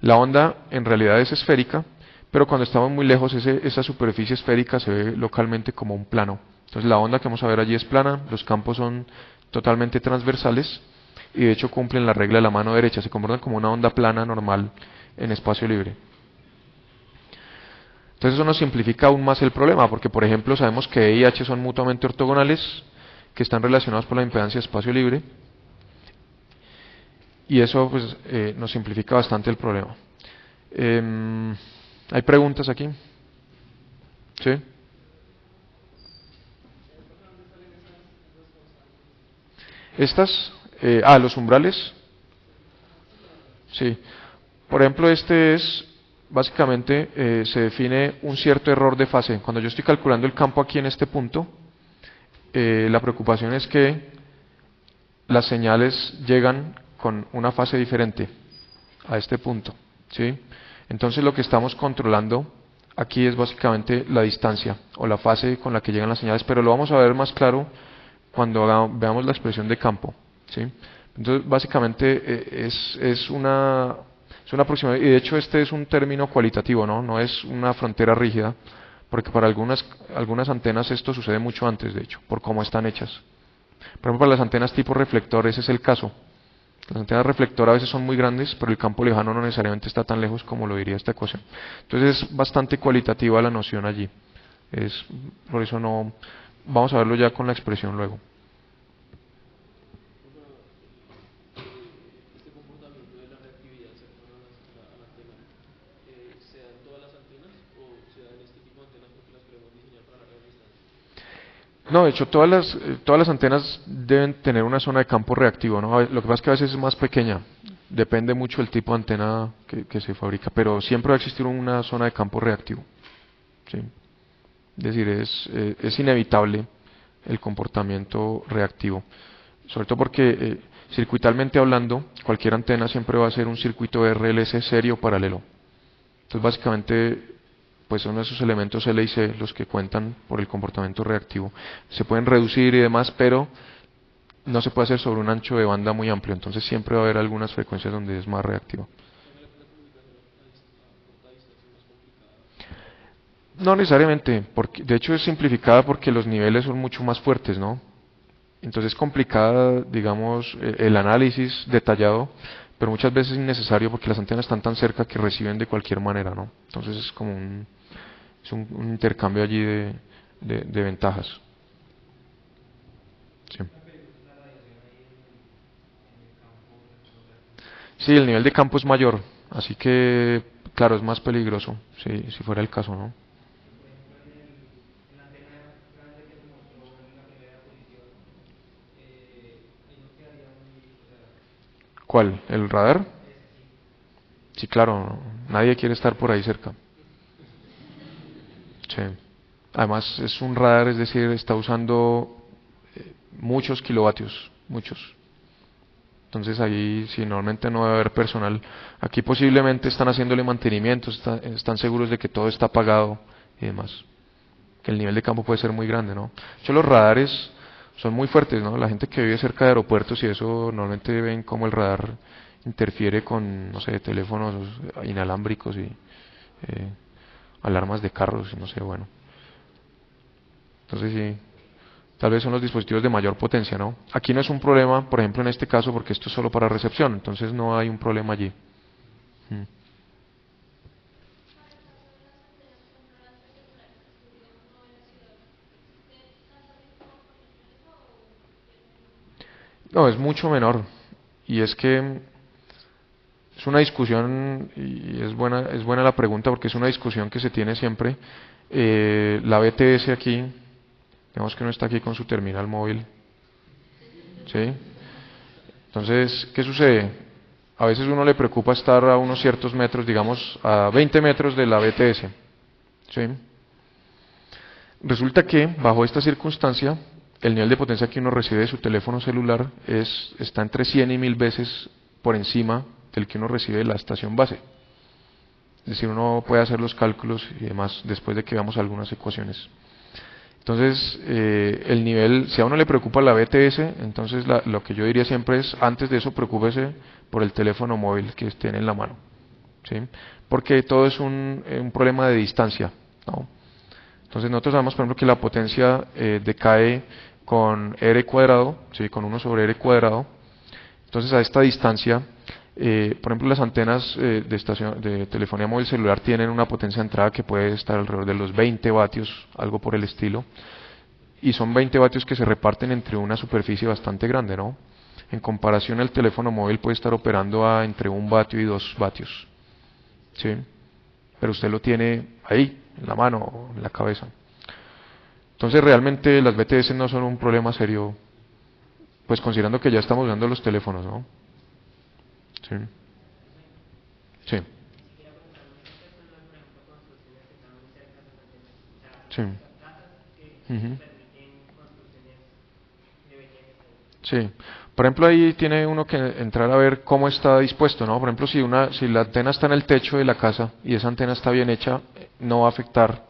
La onda en realidad es esférica, pero cuando estamos muy lejos esa superficie esférica se ve localmente como un plano. Entonces la onda que vamos a ver allí es plana, los campos son totalmente transversales y de hecho cumplen la regla de la mano derecha, se comportan como una onda plana normal en espacio libre. Entonces eso nos simplifica aún más el problema, porque por ejemplo sabemos que E y H son mutuamente ortogonales, que están relacionados por la impedancia de espacio libre, y eso pues, eh, nos simplifica bastante el problema. Em, ¿Hay preguntas aquí? ¿Sí? Estas, eh, ah, los umbrales. Sí. Por ejemplo, este es, básicamente, eh, se define un cierto error de fase. Cuando yo estoy calculando el campo aquí en este punto, la preocupación es que las señales llegan con una fase diferente a este punto. ¿sí? Entonces lo que estamos controlando aquí es básicamente la distancia o la fase con la que llegan las señales, pero lo vamos a ver más claro cuando veamos la expresión de campo. ¿sí? Entonces básicamente eh, es, es, una, es una aproximación, y de hecho este es un término cualitativo, ¿no? no es una frontera rígida, porque para algunas, algunas antenas esto sucede mucho antes, de hecho, por cómo están hechas. Por ejemplo, para las antenas tipo reflector ese es el caso. Las antenas reflector a veces son muy grandes, pero el campo lejano no necesariamente está tan lejos como lo diría esta ecuación. Entonces es bastante cualitativa la noción allí. Es, por eso no... Vamos a verlo ya con la expresión luego. No, de hecho, todas las, eh, todas las antenas deben tener una zona de campo reactivo. ¿no? Lo que pasa es que a veces es más pequeña. Depende mucho del tipo de antena que, se fabrica. Pero siempre va a existir una zona de campo reactivo. ¿sí? Es decir, es, eh, es inevitable el comportamiento reactivo. Sobre todo porque, eh, circuitalmente hablando, cualquier antena siempre va a ser un circuito RLC serio paralelo. Entonces, básicamente, pues son esos elementos L y C los que cuentan por el comportamiento reactivo. Se pueden reducir y demás, pero no se puede hacer sobre un ancho de banda muy amplio, entonces siempre va a haber algunas frecuencias donde es más reactivo. No necesariamente, porque de hecho es simplificada porque los niveles son mucho más fuertes, ¿no? Entonces es complicada, digamos, e, el análisis detallado, pero muchas veces es innecesario porque las antenas están tan cerca que reciben de cualquier manera, ¿no? Entonces es como un, es un, intercambio allí de, de, ventajas. Sí. el nivel de campo es mayor, así que, claro, es más peligroso, si, si fuera el caso, ¿no? ¿Cuál? ¿El radar? Sí, claro, nadie quiere estar por ahí cerca. Además es un radar, es decir, está usando eh, muchos kilovatios, muchos. Entonces ahí si normalmente no debe haber personal. Aquí posiblemente están haciéndole mantenimiento, están seguros de que todo está apagado y demás. Que el nivel de campo puede ser muy grande, ¿no? De hecho los radares son muy fuertes, ¿no? La gente que vive cerca de aeropuertos y eso normalmente ven cómo el radar interfiere con, no sé, teléfonos inalámbricos y eh, alarmas de carros, no sé, bueno. Entonces sí, tal vez son los dispositivos de mayor potencia, ¿no? Aquí no es un problema, por ejemplo, en este caso, porque esto es solo para recepción, entonces no hay un problema allí. Mm. No, es mucho menor. Y es que es una discusión, y es buena, es buena la pregunta porque es una discusión que se tiene siempre. Eh, la BTS aquí, digamos que uno está aquí con su terminal móvil. ¿Sí? Entonces, ¿qué sucede? A veces uno le preocupa estar a unos ciertos metros, digamos a 20 metros de la BTS. ¿Sí? Resulta que bajo esta circunstancia el nivel de potencia que uno recibe de su teléfono celular es, está entre 100 y 1000 veces por encima del que uno recibe de la estación base. Es decir, uno puede hacer los cálculos y demás después de que veamos algunas ecuaciones. Entonces, eh, el nivel, si a uno le preocupa la BTS, entonces lo que yo diría siempre es, antes de eso, preocúpese por el teléfono móvil que tiene en la mano. ¿sí? Porque todo es un, un problema de distancia. ¿no? Entonces, nosotros sabemos, por ejemplo, que la potencia eh, decae con r cuadrado, ¿sí? con 1 sobre r cuadrado. Entonces a esta distancia, eh, por ejemplo las antenas eh, de, estación, de telefonía móvil celular tienen una potencia de entrada que puede estar alrededor de los 20 vatios, algo por el estilo. Y son 20 vatios que se reparten entre una superficie bastante grande, ¿no? En comparación el teléfono móvil puede estar operando a entre 1 vatio y 2 vatios. ¿Sí? Pero usted lo tiene ahí, en la mano, en la cabeza. Entonces realmente las BTS no son un problema serio, pues considerando que ya estamos usando los teléfonos, ¿no? Sí. Sí. Sí. Sí. Por ejemplo, ahí tiene uno que entrar a ver cómo está dispuesto, ¿no? Por ejemplo, si una si la antena está en el techo de la casa y esa antena está bien hecha, no va a afectar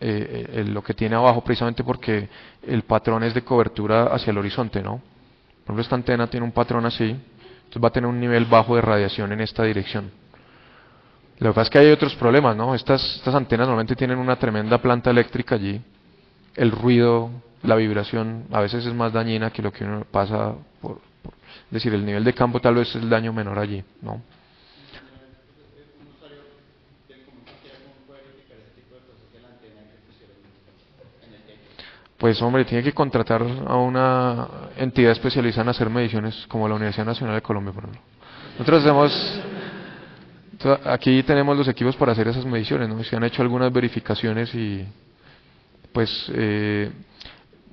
eh, lo que tiene abajo precisamente porque el patrón es de cobertura hacia el horizonte, ¿no? Por ejemplo, esta antena tiene un patrón así, entonces va a tener un nivel bajo de radiación en esta dirección. Lo que pasa es que hay otros problemas, ¿no? Estas, estas antenas normalmente tienen una tremenda planta eléctrica allí. El ruido, la vibración, a veces es más dañina que lo que uno pasa por, Es decir, el nivel de campo tal vez es el daño menor allí, ¿no? Pues hombre, tiene que contratar a una entidad especializada en hacer mediciones, como la Universidad Nacional de Colombia, por ejemplo. Nosotros hacemos, aquí tenemos los equipos para hacer esas mediciones, ¿no? Se han hecho algunas verificaciones y, pues, eh,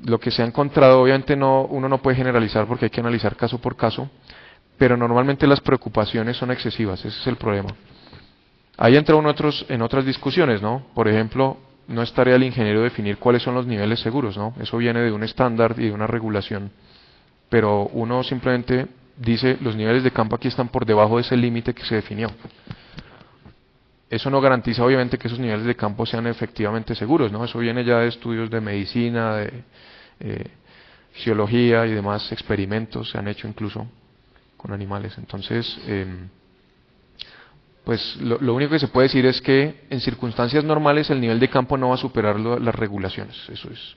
lo que se ha encontrado, obviamente no, uno no puede generalizar porque hay que analizar caso por caso, pero normalmente las preocupaciones son excesivas, ese es el problema. Ahí entra uno otros, en otras discusiones, ¿no? Por ejemplo, no es tarea del ingeniero definir cuáles son los niveles seguros, ¿no? Eso viene de un estándar y de una regulación. Pero uno simplemente dice los niveles de campo aquí están por debajo de ese límite que se definió. Eso no garantiza obviamente que esos niveles de campo sean efectivamente seguros, ¿no? Eso viene ya de estudios de medicina, de eh, fisiología y demás experimentos se han hecho incluso con animales. Entonces, eh, pues lo, único que se puede decir es que en circunstancias normales el nivel de campo no va a superar las regulaciones, eso es.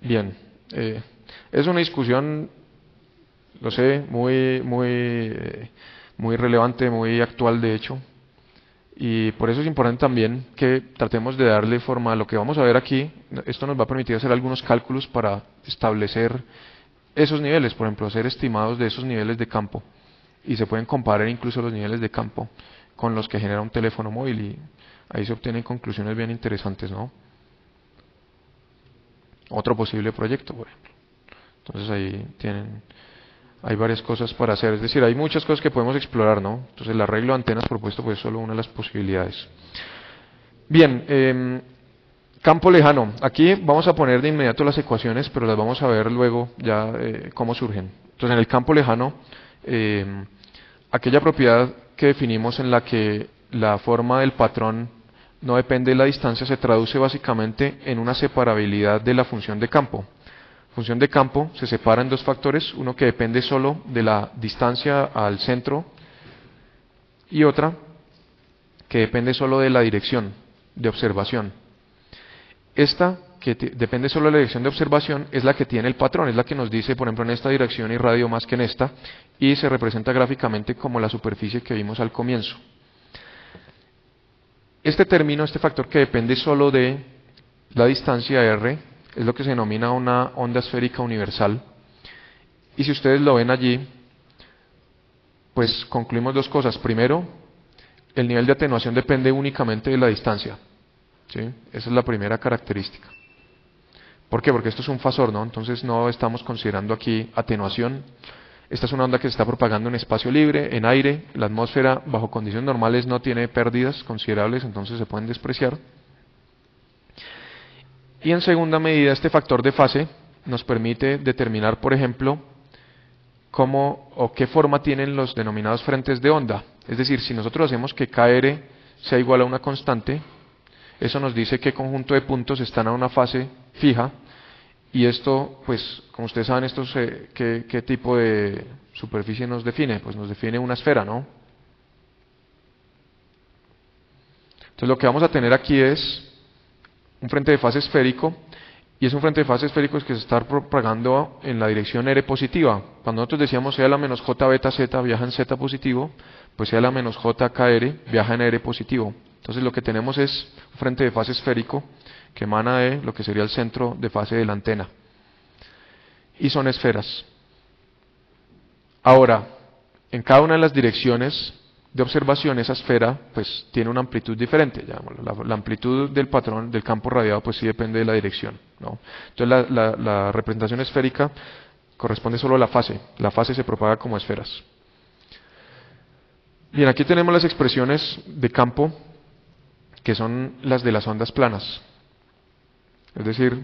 Bien, eh, es una discusión, lo sé, muy, muy, eh, muy relevante, muy actual de hecho, y por eso es importante también que tratemos de darle forma a lo que vamos a ver aquí. Esto nos va a permitir hacer algunos cálculos para establecer esos niveles, por ejemplo, hacer estimados de esos niveles de campo. Y se pueden comparar incluso los niveles de campo con los que genera un teléfono móvil y ahí se obtienen conclusiones bien interesantes, ¿no? Otro posible proyecto, por ejemplo. Entonces ahí tienen hay varias cosas para hacer. Es decir, hay muchas cosas que podemos explorar, ¿no? Entonces el arreglo de antenas propuesto pues es solo una de las posibilidades. Bien, em, campo lejano. Aquí vamos a poner de inmediato las ecuaciones, pero las vamos a ver luego ya eh, cómo surgen. Entonces en el campo lejano, em, aquella propiedad que definimos en la que la forma del patrón no depende de la distancia se traduce básicamente en una separabilidad de la función de campo función de campo se separa en dos factores, uno que depende solo de la distancia al centro y otra que depende solo de la dirección de observación. Esta que depende solo de la dirección de observación es la que tiene el patrón, es la que nos dice, por ejemplo, en esta dirección y radio más que en esta, y se representa gráficamente como la superficie que vimos al comienzo. Este término, este factor que depende solo de la distancia r, es lo que se denomina una onda esférica universal. Y si ustedes lo ven allí, pues concluimos dos cosas. Primero, el nivel de atenuación depende únicamente de la distancia. ¿sí? Esa es la primera característica. ¿Por qué? Porque esto es un fasor, ¿no? Entonces no estamos considerando aquí atenuación. Esta es una onda que se está propagando en espacio libre, en aire. La atmósfera, bajo condiciones normales, no tiene pérdidas considerables, entonces se pueden despreciar. Y en segunda medida, este factor de fase nos permite determinar, por ejemplo, cómo o qué forma tienen los denominados frentes de onda. Es decir, si nosotros hacemos que KR sea igual a una constante, eso nos dice qué conjunto de puntos están a una fase fija. Y esto, pues, como ustedes saben, esto ¿qué, ¿qué tipo de superficie nos define? Pues nos define una esfera, ¿no? Entonces lo que vamos a tener aquí es un frente de fase esférico y es un frente de fase esférico que se está propagando en la dirección R positiva. Cuando nosotros decíamos sea la menos J beta Z viaja en Z positivo, pues sea la menos J KR viaja en R positivo. Entonces lo que tenemos es un frente de fase esférico que emana de lo que sería el centro de fase de la antena. Y son esferas. Ahora, en cada una de las direcciones de observación, esa esfera pues tiene una amplitud diferente, la, amplitud del patrón del campo radiado pues sí depende de la dirección. ¿no? Entonces la, la, representación esférica corresponde solo a la fase, la fase se propaga como esferas. Bien, aquí tenemos las expresiones de campo que son las de las ondas planas. Es decir,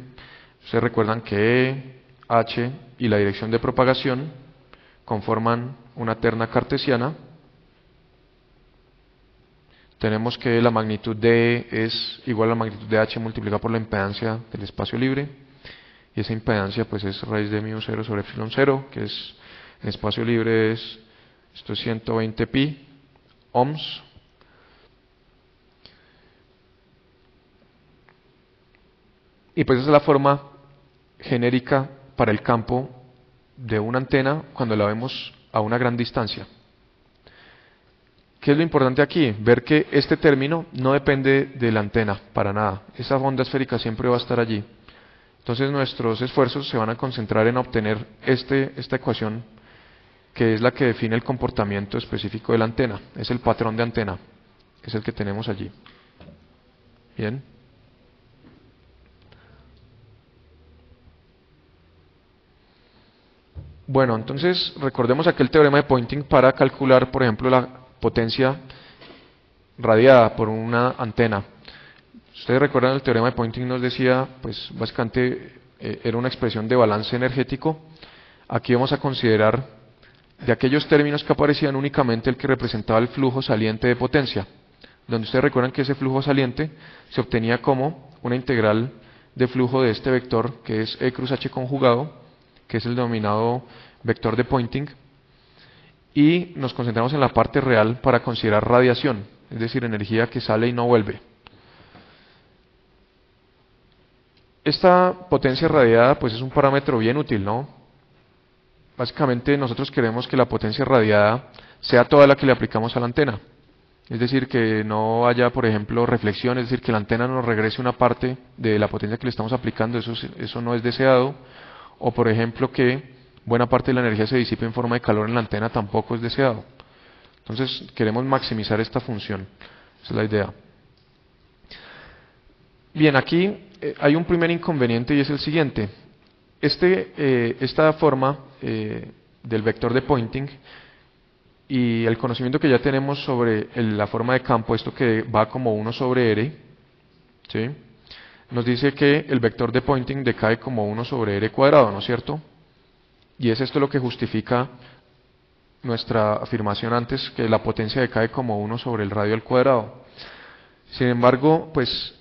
ustedes recuerdan que E, H y la dirección de propagación conforman una terna cartesiana tenemos que la magnitud de E es igual a la magnitud de H multiplicada por la impedancia del espacio libre. Y esa impedancia pues es raíz de mu 0 sobre epsilon 0, que es en espacio libre es, esto es 120 pi ohms. Y pues esa es la forma genérica para el campo de una antena cuando la vemos a una gran distancia. ¿Qué es lo importante aquí? Ver que este término no depende de la antena para nada. Esa onda esférica siempre va a estar allí. Entonces nuestros esfuerzos se van a concentrar en obtener este, esta ecuación que es la que define el comportamiento específico de la antena. Es el patrón de antena. Es el que tenemos allí. Bien. Bueno, entonces recordemos aquel teorema de Poynting para calcular, por ejemplo, la potencia radiada por una antena. Ustedes recuerdan el teorema de Poynting nos decía, pues básicamente eh, era una expresión de balance energético. Aquí vamos a considerar de aquellos términos que aparecían únicamente el que representaba el flujo saliente de potencia, donde ustedes recuerdan que ese flujo saliente se obtenía como una integral de flujo de este vector que es E cruz H conjugado, que es el denominado vector de Poynting, y nos concentramos en la parte real para considerar radiación, es decir, energía que sale y no vuelve. Esta potencia radiada pues es un parámetro bien útil, ¿no? Básicamente nosotros queremos que la potencia radiada sea toda la que le aplicamos a la antena. Es decir, que no haya, por ejemplo, reflexión, es decir, que la antena nos regrese una parte de la potencia que le estamos aplicando, eso, eso no es deseado. O, por ejemplo, que buena parte de la energía se disipa en forma de calor en la antena tampoco es deseado. Entonces queremos maximizar esta función. Es la idea. Bien, aquí eh, hay un primer inconveniente y es el siguiente. Este, eh, esta forma eh, del vector de Poynting y el conocimiento que ya tenemos sobre la forma de campo, esto que va como 1 sobre r, ¿sí? nos dice que el vector de Poynting decae como 1 sobre r cuadrado, ¿no es cierto? Y es esto lo que justifica nuestra afirmación antes, que la potencia decae como 1 sobre el radio al cuadrado. Sin embargo, pues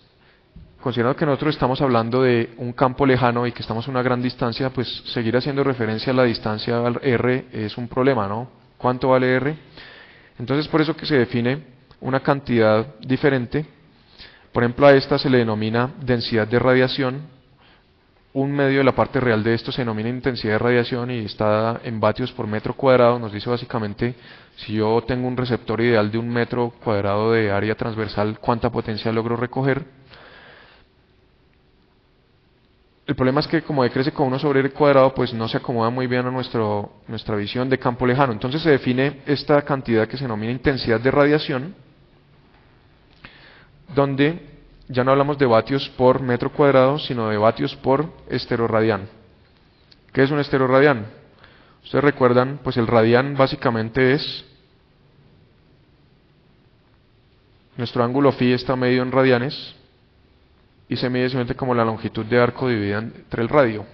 considerando que nosotros estamos hablando de un campo lejano y que estamos a una gran distancia, pues seguir haciendo referencia a la distancia al r es un problema, ¿no? ¿Cuánto vale r? Entonces por eso que se define una cantidad diferente. Por ejemplo, a esta se le denomina densidad de radiación un medio de la parte real de esto se denomina intensidad de radiación y está en vatios por metro cuadrado. Nos dice básicamente si yo tengo un receptor ideal de un metro cuadrado de área transversal, cuánta potencia logro recoger. El problema es que como decrece con 1 sobre r cuadrado, pues no se acomoda muy bien a nuestro, nuestra visión de campo lejano. Entonces se define esta cantidad que se denomina intensidad de radiación, donde ya no hablamos de vatios por metro cuadrado, sino de vatios por esteroradián. ¿Qué es un esteroradián? Ustedes recuerdan, pues el radián básicamente es nuestro ángulo phi está medido en radianes y se mide simplemente como la longitud de arco dividida entre el radio.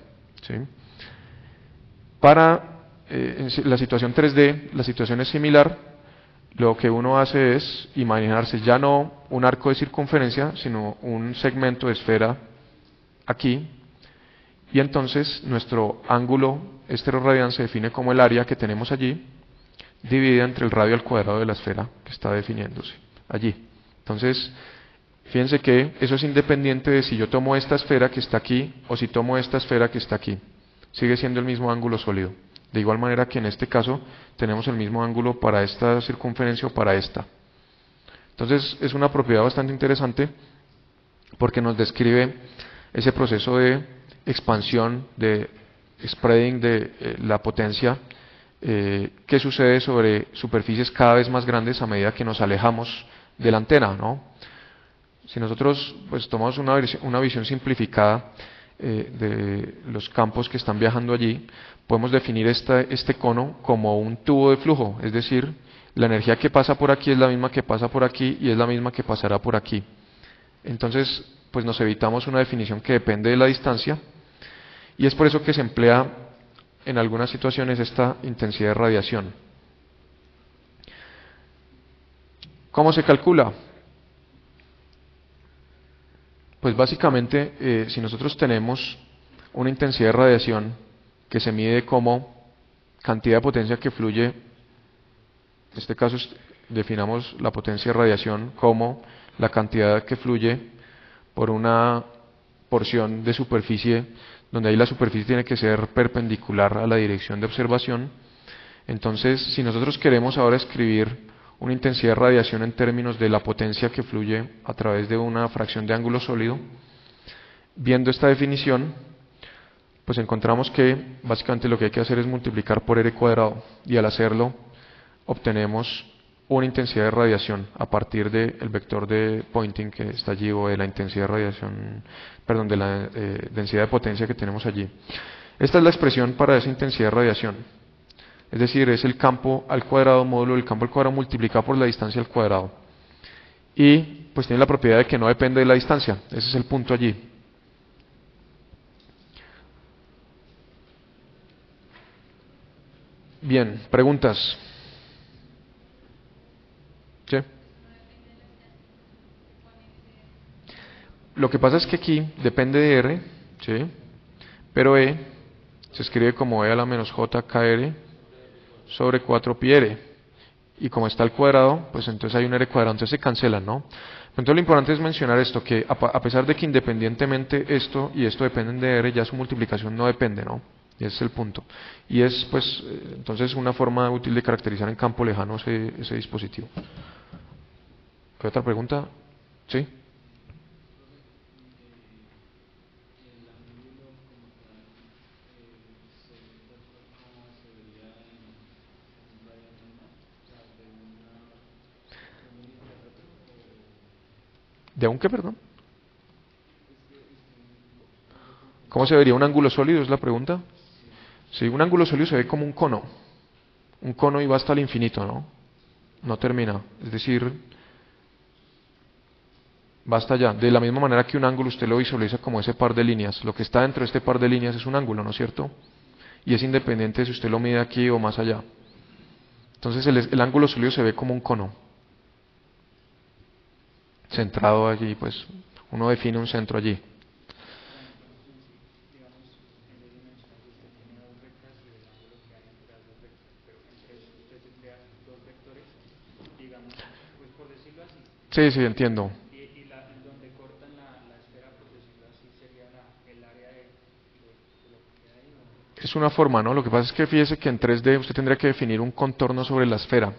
Para eh, la situación 3D, la situación es similar, lo que uno hace es imaginarse ya no un arco de circunferencia, sino un segmento de esfera aquí, y entonces nuestro ángulo esteroradián se define como el área que tenemos allí, dividida entre el radio al cuadrado de la esfera que está definiéndose allí. Entonces, fíjense que eso es independiente de si yo tomo esta esfera que está aquí o si tomo esta esfera que está aquí. Sigue siendo el mismo ángulo sólido. De igual manera que en este caso tenemos el mismo ángulo para esta circunferencia o para esta. Entonces es una propiedad bastante interesante porque nos describe ese proceso de expansión, de spreading de eh, la potencia eh, que sucede sobre superficies cada vez más grandes a medida que nos alejamos de la antena. ¿no? Si nosotros pues, tomamos una, una visión simplificada eh, de los campos que están viajando allí, podemos definir este cono como un tubo de flujo, es decir, la energía que pasa por aquí es la misma que pasa por aquí y es la misma que pasará por aquí. Entonces, pues nos evitamos una definición que depende de la distancia y es por eso que se emplea en algunas situaciones esta intensidad de radiación. ¿Cómo se calcula? Pues básicamente, eh, si nosotros tenemos una intensidad de radiación que se mide como cantidad de potencia que fluye, en este caso definamos la potencia de radiación como la cantidad que fluye por una porción de superficie, donde ahí la superficie tiene que ser perpendicular a la dirección de observación. Entonces, si nosotros queremos ahora escribir una intensidad de radiación en términos de la potencia que fluye a través de una fracción de ángulo sólido, viendo esta definición, pues encontramos que básicamente lo que hay que hacer es multiplicar por r cuadrado y al hacerlo obtenemos una intensidad de radiación a partir del vector de pointing que está allí o de la intensidad de radiación, perdón, de la eh, densidad de potencia que tenemos allí. Esta es la expresión para esa intensidad de radiación. Es decir, es el campo al cuadrado módulo del campo al cuadrado multiplicado por la distancia al cuadrado. Y pues tiene la propiedad de que no depende de la distancia. Ese es el punto allí. Bien, preguntas. ¿Sí? Lo que pasa es que aquí depende de R, pero E se escribe como E a la menos J KR sobre 4 pi r. Y como está al cuadrado, pues entonces hay un r cuadrado, entonces se cancelan, ¿no? Entonces lo importante es mencionar esto, que a pesar de que independientemente esto y esto dependen de r, ya su multiplicación no depende, ¿no? Ese es el punto. Y es, pues, eh, entonces una forma útil de caracterizar en campo lejano ese, ese dispositivo. ¿Hay otra pregunta? ¿Sí? ¿De un qué, perdón? ¿Cómo se vería un ángulo sólido? Es la pregunta. Sí, un ángulo sólido se ve como un cono. Un cono y va hasta el infinito, ¿no? No termina. Es decir, va hasta allá. De la misma manera que un ángulo usted lo visualiza como ese par de líneas. Lo que está dentro de este par de líneas es un ángulo, ¿no es cierto? Y es independiente si usted lo mide aquí o más allá. Entonces el, el ángulo sólido se ve como un cono centrado allí, pues uno define un centro allí. Sí, sí, entiendo. Es una forma, ¿no? Lo que pasa es que fíjese que en 3D usted tendría que definir un contorno sobre la esfera.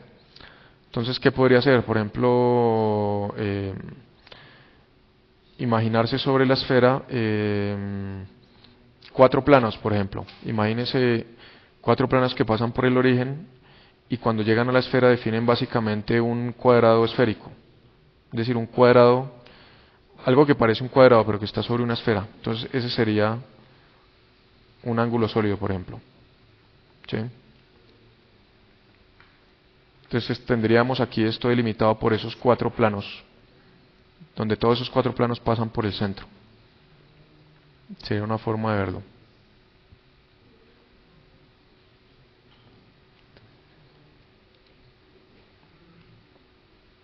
Entonces, ¿qué podría hacer? Por ejemplo, eh, imaginarse sobre la esfera eh, cuatro planos, por ejemplo. Imagínese cuatro planos que pasan por el origen y cuando llegan a la esfera definen básicamente un cuadrado esférico. Es decir, un cuadrado, algo que parece un cuadrado pero que está sobre una esfera. Entonces, ese sería un ángulo sólido, por ejemplo. Entonces tendríamos aquí esto delimitado por esos cuatro planos, donde todos esos cuatro planos pasan por el centro. Sería una forma de verlo.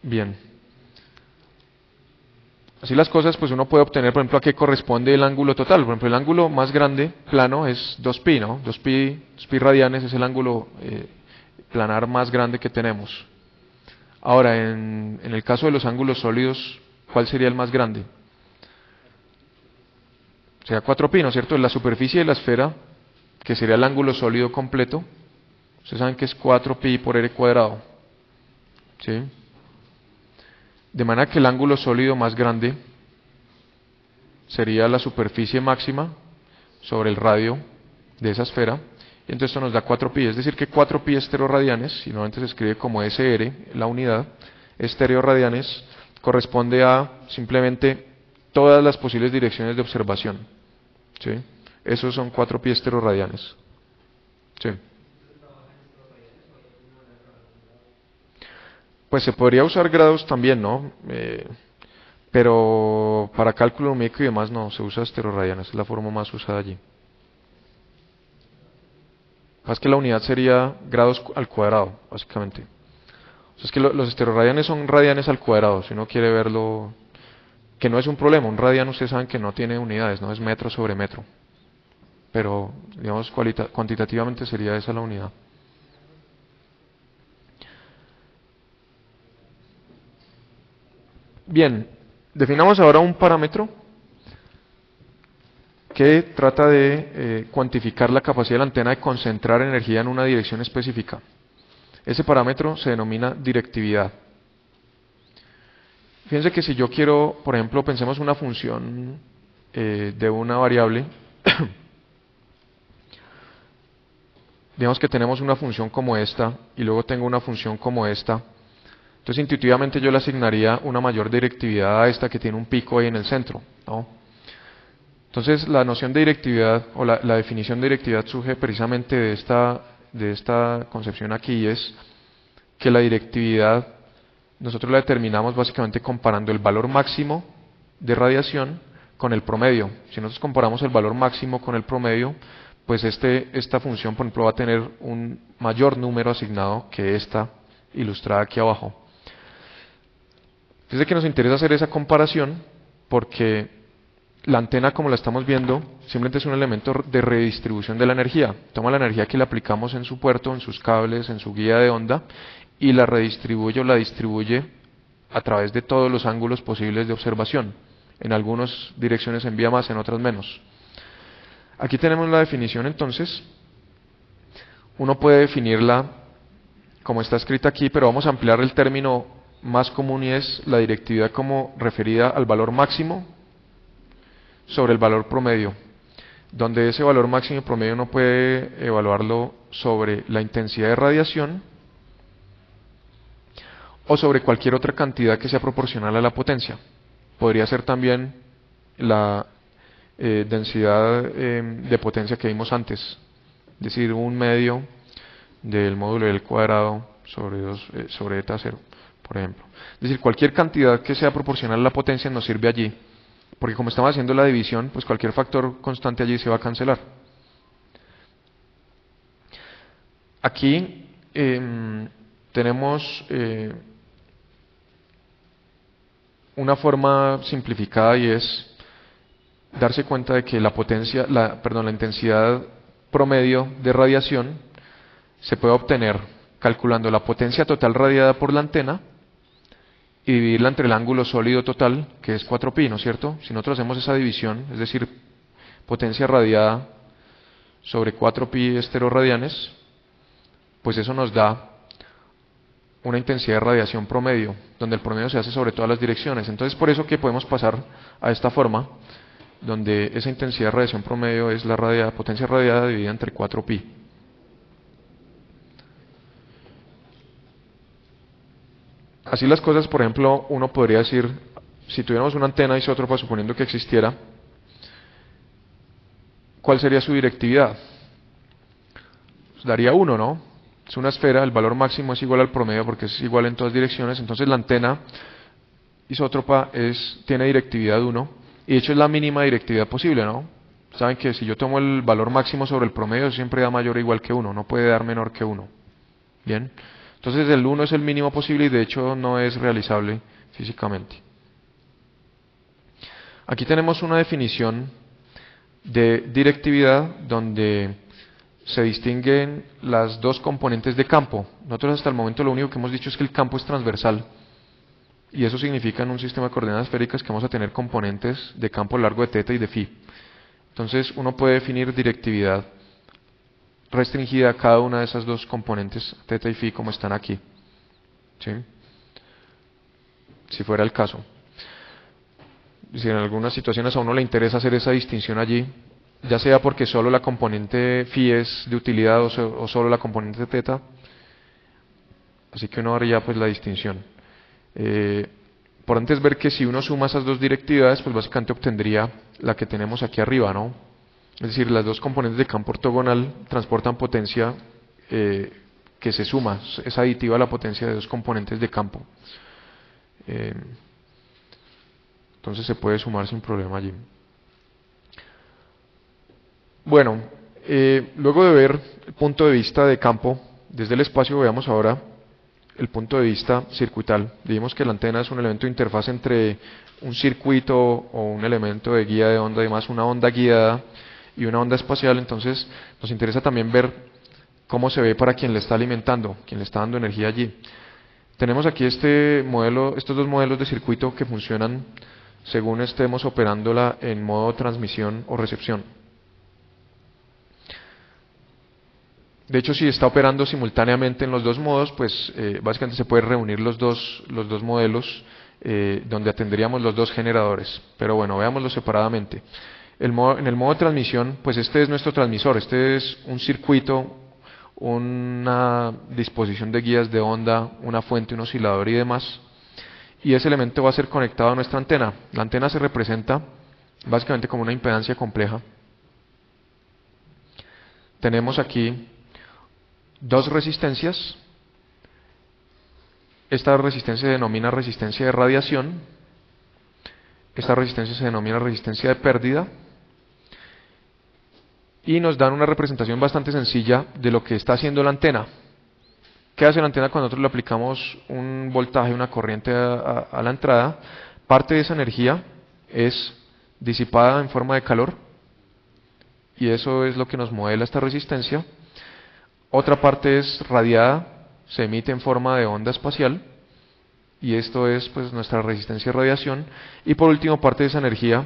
Bien. Así las cosas, pues uno puede obtener, por ejemplo, a qué corresponde el ángulo total. Por ejemplo, el ángulo más grande, plano, es 2pi, ¿no? 2pi, 2pi radianes es el ángulo eh, planar más grande que tenemos. Ahora, en, el caso de los ángulos sólidos, ¿cuál sería el más grande? Sería 4pi, ¿no es cierto? La superficie de la esfera, que sería el ángulo sólido completo, ustedes saben que es 4pi por r cuadrado. ¿Sí? De manera que el ángulo sólido más grande sería la superficie máxima sobre el radio de esa esfera y entonces esto nos da 4pi, es decir que 4pi estereoradianes, si normalmente se escribe como SR, la unidad, estereoradianes, corresponde a simplemente todas las posibles direcciones de observación. ¿sí? Esos son 4pi estereoradianes. ¿sí? Pues se podría usar grados también, ¿no? Eh, pero para cálculo numérico y demás no, se usa estereoradianes, es la forma más usada allí. Es que la unidad sería grados al cuadrado, básicamente. O sea, es que los estereoradianes son radianes al cuadrado, si uno quiere verlo, que no es un problema. Un radiano ustedes saben que no tiene unidades, no es metro sobre metro. Pero, digamos, cuantitativamente sería esa la unidad. Bien, definamos ahora un parámetro que trata de eh, cuantificar la capacidad de la antena de concentrar energía en una dirección específica. Ese parámetro se denomina directividad. Fíjense que si yo quiero, por ejemplo, pensemos una función eh, de una variable, digamos que tenemos una función como esta y luego tengo una función como esta, entonces intuitivamente yo le asignaría una mayor directividad a esta que tiene un pico ahí en el centro. Entonces la noción de directividad o la, la definición de directividad surge precisamente de esta, de esta concepción aquí es que la directividad nosotros la determinamos básicamente comparando el valor máximo de radiación con el promedio. Si nosotros comparamos el valor máximo con el promedio, pues este, esta función, por ejemplo, va a tener un mayor número asignado que esta ilustrada aquí abajo. Fíjense que nos interesa hacer esa comparación porque la antena, como la estamos viendo, simplemente es un elemento de redistribución de la energía. Toma la energía que le aplicamos en su puerto, en sus cables, en su guía de onda, y la redistribuye o la distribuye a través de todos los ángulos posibles de observación. En algunas direcciones envía más, en otras menos. Aquí tenemos la definición entonces. Uno puede definirla como está escrita aquí, pero vamos a ampliar el término más común y es la directividad como referida al valor máximo sobre el valor promedio, donde ese valor máximo y promedio uno puede evaluarlo sobre la intensidad de radiación o sobre cualquier otra cantidad que sea proporcional a la potencia. Podría ser también la eh, densidad em, de potencia que vimos antes, es decir, un medio del módulo del cuadrado sobre, dos, eh, sobre eta cero, por ejemplo. Es decir, cualquier cantidad que sea proporcional a la potencia nos sirve allí, porque como estamos haciendo la división, pues cualquier factor constante allí se va a cancelar. Aquí em, tenemos eh, una forma simplificada y es darse cuenta de que la potencia, la, perdón, la intensidad promedio de radiación se puede obtener calculando la potencia total radiada por la antena y dividirla entre el ángulo sólido total, que es 4pi, ¿no es cierto? Si nosotros hacemos esa división, es decir, potencia radiada sobre 4pi esteroradianes, pues eso nos da una intensidad de radiación promedio, donde el promedio se hace sobre todas las direcciones. Entonces, por eso que podemos pasar a esta forma, donde esa intensidad de radiación promedio es la potencia radiada dividida entre 4pi. Así las cosas, por ejemplo, uno podría decir, si tuviéramos una antena isótropa, suponiendo que existiera, ¿cuál sería su directividad? Pues daría 1, ¿no? es una esfera, el valor máximo es igual al promedio porque es igual en todas direcciones, entonces la antena isótropa es, tiene directividad 1 y de hecho es la mínima directividad posible, ¿no? Saben que si yo tomo el valor máximo sobre el promedio siempre da mayor o igual que 1, no puede dar menor que 1. Bien, entonces el 1 es el mínimo posible y de hecho no es realizable físicamente. Aquí tenemos una definición de directividad donde se distinguen las dos componentes de campo. Nosotros hasta el momento lo único que hemos dicho es que el campo es transversal. Y eso significa en un sistema de coordenadas esféricas que vamos a tener componentes de campo largo de teta y de phi. Entonces uno puede definir directividad restringida a cada una de esas dos componentes, teta y phi, como están aquí. ¿Sí? Si fuera el caso. Si en algunas situaciones a uno le interesa hacer esa distinción allí, ya sea porque solo la componente phi es de utilidad o, solo la componente teta. Así que uno haría pues la distinción. Eh, por antes ver que si uno suma esas dos directividades, pues básicamente obtendría la que tenemos aquí arriba, ¿no? Es decir, las dos componentes de campo ortogonal transportan potencia eh, que se suma, es aditiva a la potencia de dos componentes de campo. Eh, entonces se puede sumar sin problema allí. Bueno, eh, luego de ver el punto de vista de campo, desde el espacio veamos ahora el punto de vista circuital. Dijimos que la antena es un elemento de interfaz entre un circuito o un elemento de guía de onda, además una onda guiada y una onda espacial, entonces nos interesa también ver cómo se ve para quien le está alimentando, quien le está dando energía allí. Tenemos aquí este modelo, estos dos modelos de circuito que funcionan según estemos operándola en modo transmisión o recepción. De hecho, si está operando simultáneamente en los dos modos, pues eh, básicamente se puede reunir los dos, los dos modelos eh, donde atenderíamos los dos generadores. Pero bueno, veámoslo separadamente. En el modo de transmisión, pues este es nuestro transmisor, este es un circuito, una disposición de guías de onda, una fuente, un oscilador y demás. Y ese elemento va a ser conectado a nuestra antena. La antena se representa básicamente como una impedancia compleja. Tenemos aquí dos resistencias. Esta resistencia se denomina resistencia de radiación. Esta resistencia se denomina resistencia de pérdida. Y nos dan una representación bastante sencilla de lo que está haciendo la antena. ¿Qué hace la antena cuando nosotros le aplicamos un voltaje, una corriente a, la entrada? Parte de esa energía es disipada en forma de calor y eso es lo que nos modela esta resistencia otra parte es radiada, se emite en forma de onda espacial y esto es pues nuestra resistencia a radiación y por último parte de esa energía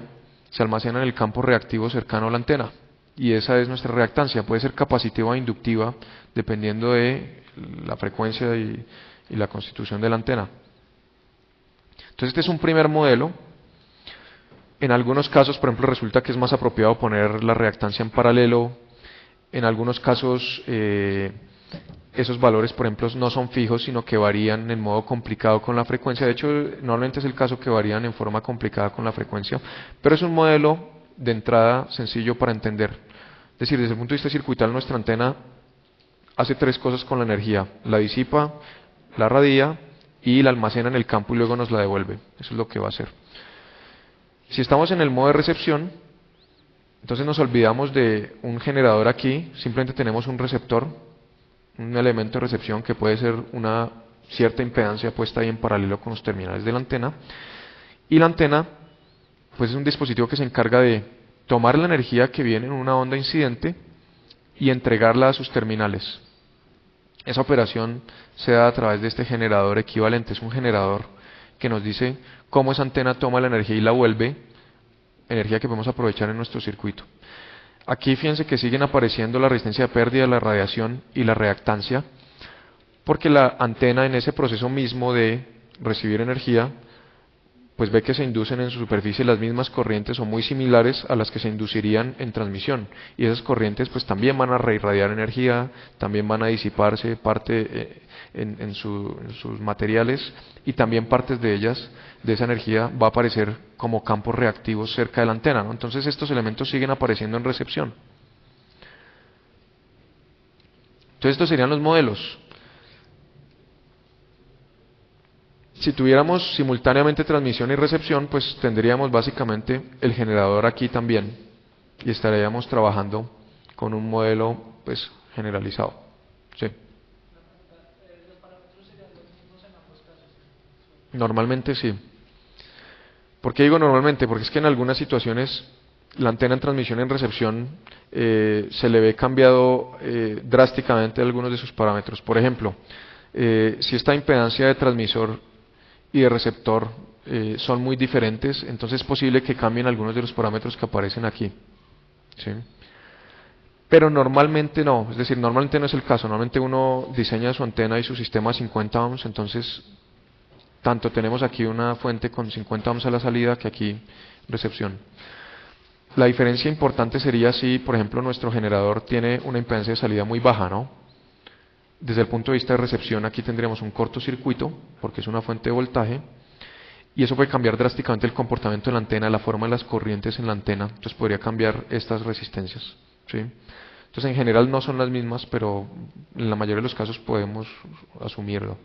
se almacena en el campo reactivo cercano a la antena y esa es nuestra reactancia, puede ser capacitiva o inductiva dependiendo de la frecuencia y, la constitución de la antena. Entonces este es un primer modelo. En algunos casos, por ejemplo, resulta que es más apropiado poner la reactancia en paralelo en algunos casos eh, esos valores, por ejemplo, no son fijos, sino que varían en modo complicado con la frecuencia. De hecho, normalmente es el caso que varían en forma complicada con la frecuencia, pero es un modelo de entrada sencillo para entender. Es decir, desde el punto de vista circuital, nuestra antena hace tres cosas con la energía. La disipa, la radia y la almacena en el campo y luego nos la devuelve. Eso es lo que va a hacer. Si estamos en el modo de recepción, entonces nos olvidamos de un generador aquí, simplemente tenemos un receptor, un elemento de recepción que puede ser una cierta impedancia puesta ahí en paralelo con los terminales de la antena. Y la antena, pues es un dispositivo que se encarga de tomar la energía que viene en una onda incidente y entregarla a sus terminales. Esa operación se da a través de este generador equivalente, es un generador que nos dice cómo esa antena toma la energía y la vuelve energía que podemos aprovechar en nuestro circuito. Aquí fíjense que siguen apareciendo la resistencia de pérdida, la radiación y la reactancia, porque la antena en ese proceso mismo de recibir energía, pues ve que se inducen en su superficie las mismas corrientes o muy similares a las que se inducirían en transmisión. Y esas corrientes pues también van a reirradiar energía, también van a disiparse parte eh, en, sus materiales y también partes de ellas, de esa energía, va a aparecer como campos reactivos cerca de la antena. Entonces estos elementos siguen apareciendo en recepción. Entonces estos serían los modelos. Si tuviéramos simultáneamente transmisión y recepción, pues tendríamos básicamente el generador aquí también y estaríamos trabajando con un modelo pues generalizado. Sí. Normalmente sí. ¿Por qué digo normalmente? Porque es que en algunas situaciones la antena en transmisión y en recepción eh, se le ve cambiado eh, drásticamente algunos de sus parámetros. Por ejemplo, eh, si esta impedancia de transmisor y de receptor son muy diferentes, entonces es posible que cambien algunos de los parámetros que aparecen aquí. ¿sí? Pero normalmente no, es decir, normalmente no es el caso. Normalmente uno diseña su antena y su sistema a 50 ohms, entonces tanto tenemos aquí una fuente con 50 ohms a la salida que aquí recepción. La diferencia importante sería si, por ejemplo, nuestro generador tiene una impedancia de salida muy baja, ¿no? Desde el punto de vista de recepción, aquí tendríamos un cortocircuito, porque es una fuente de voltaje, y eso puede cambiar drásticamente el comportamiento de la antena, la forma de las corrientes en la antena, entonces podría cambiar estas resistencias. ¿sí? Entonces, en general no son las mismas, pero en la mayoría de los casos podemos asumirlo.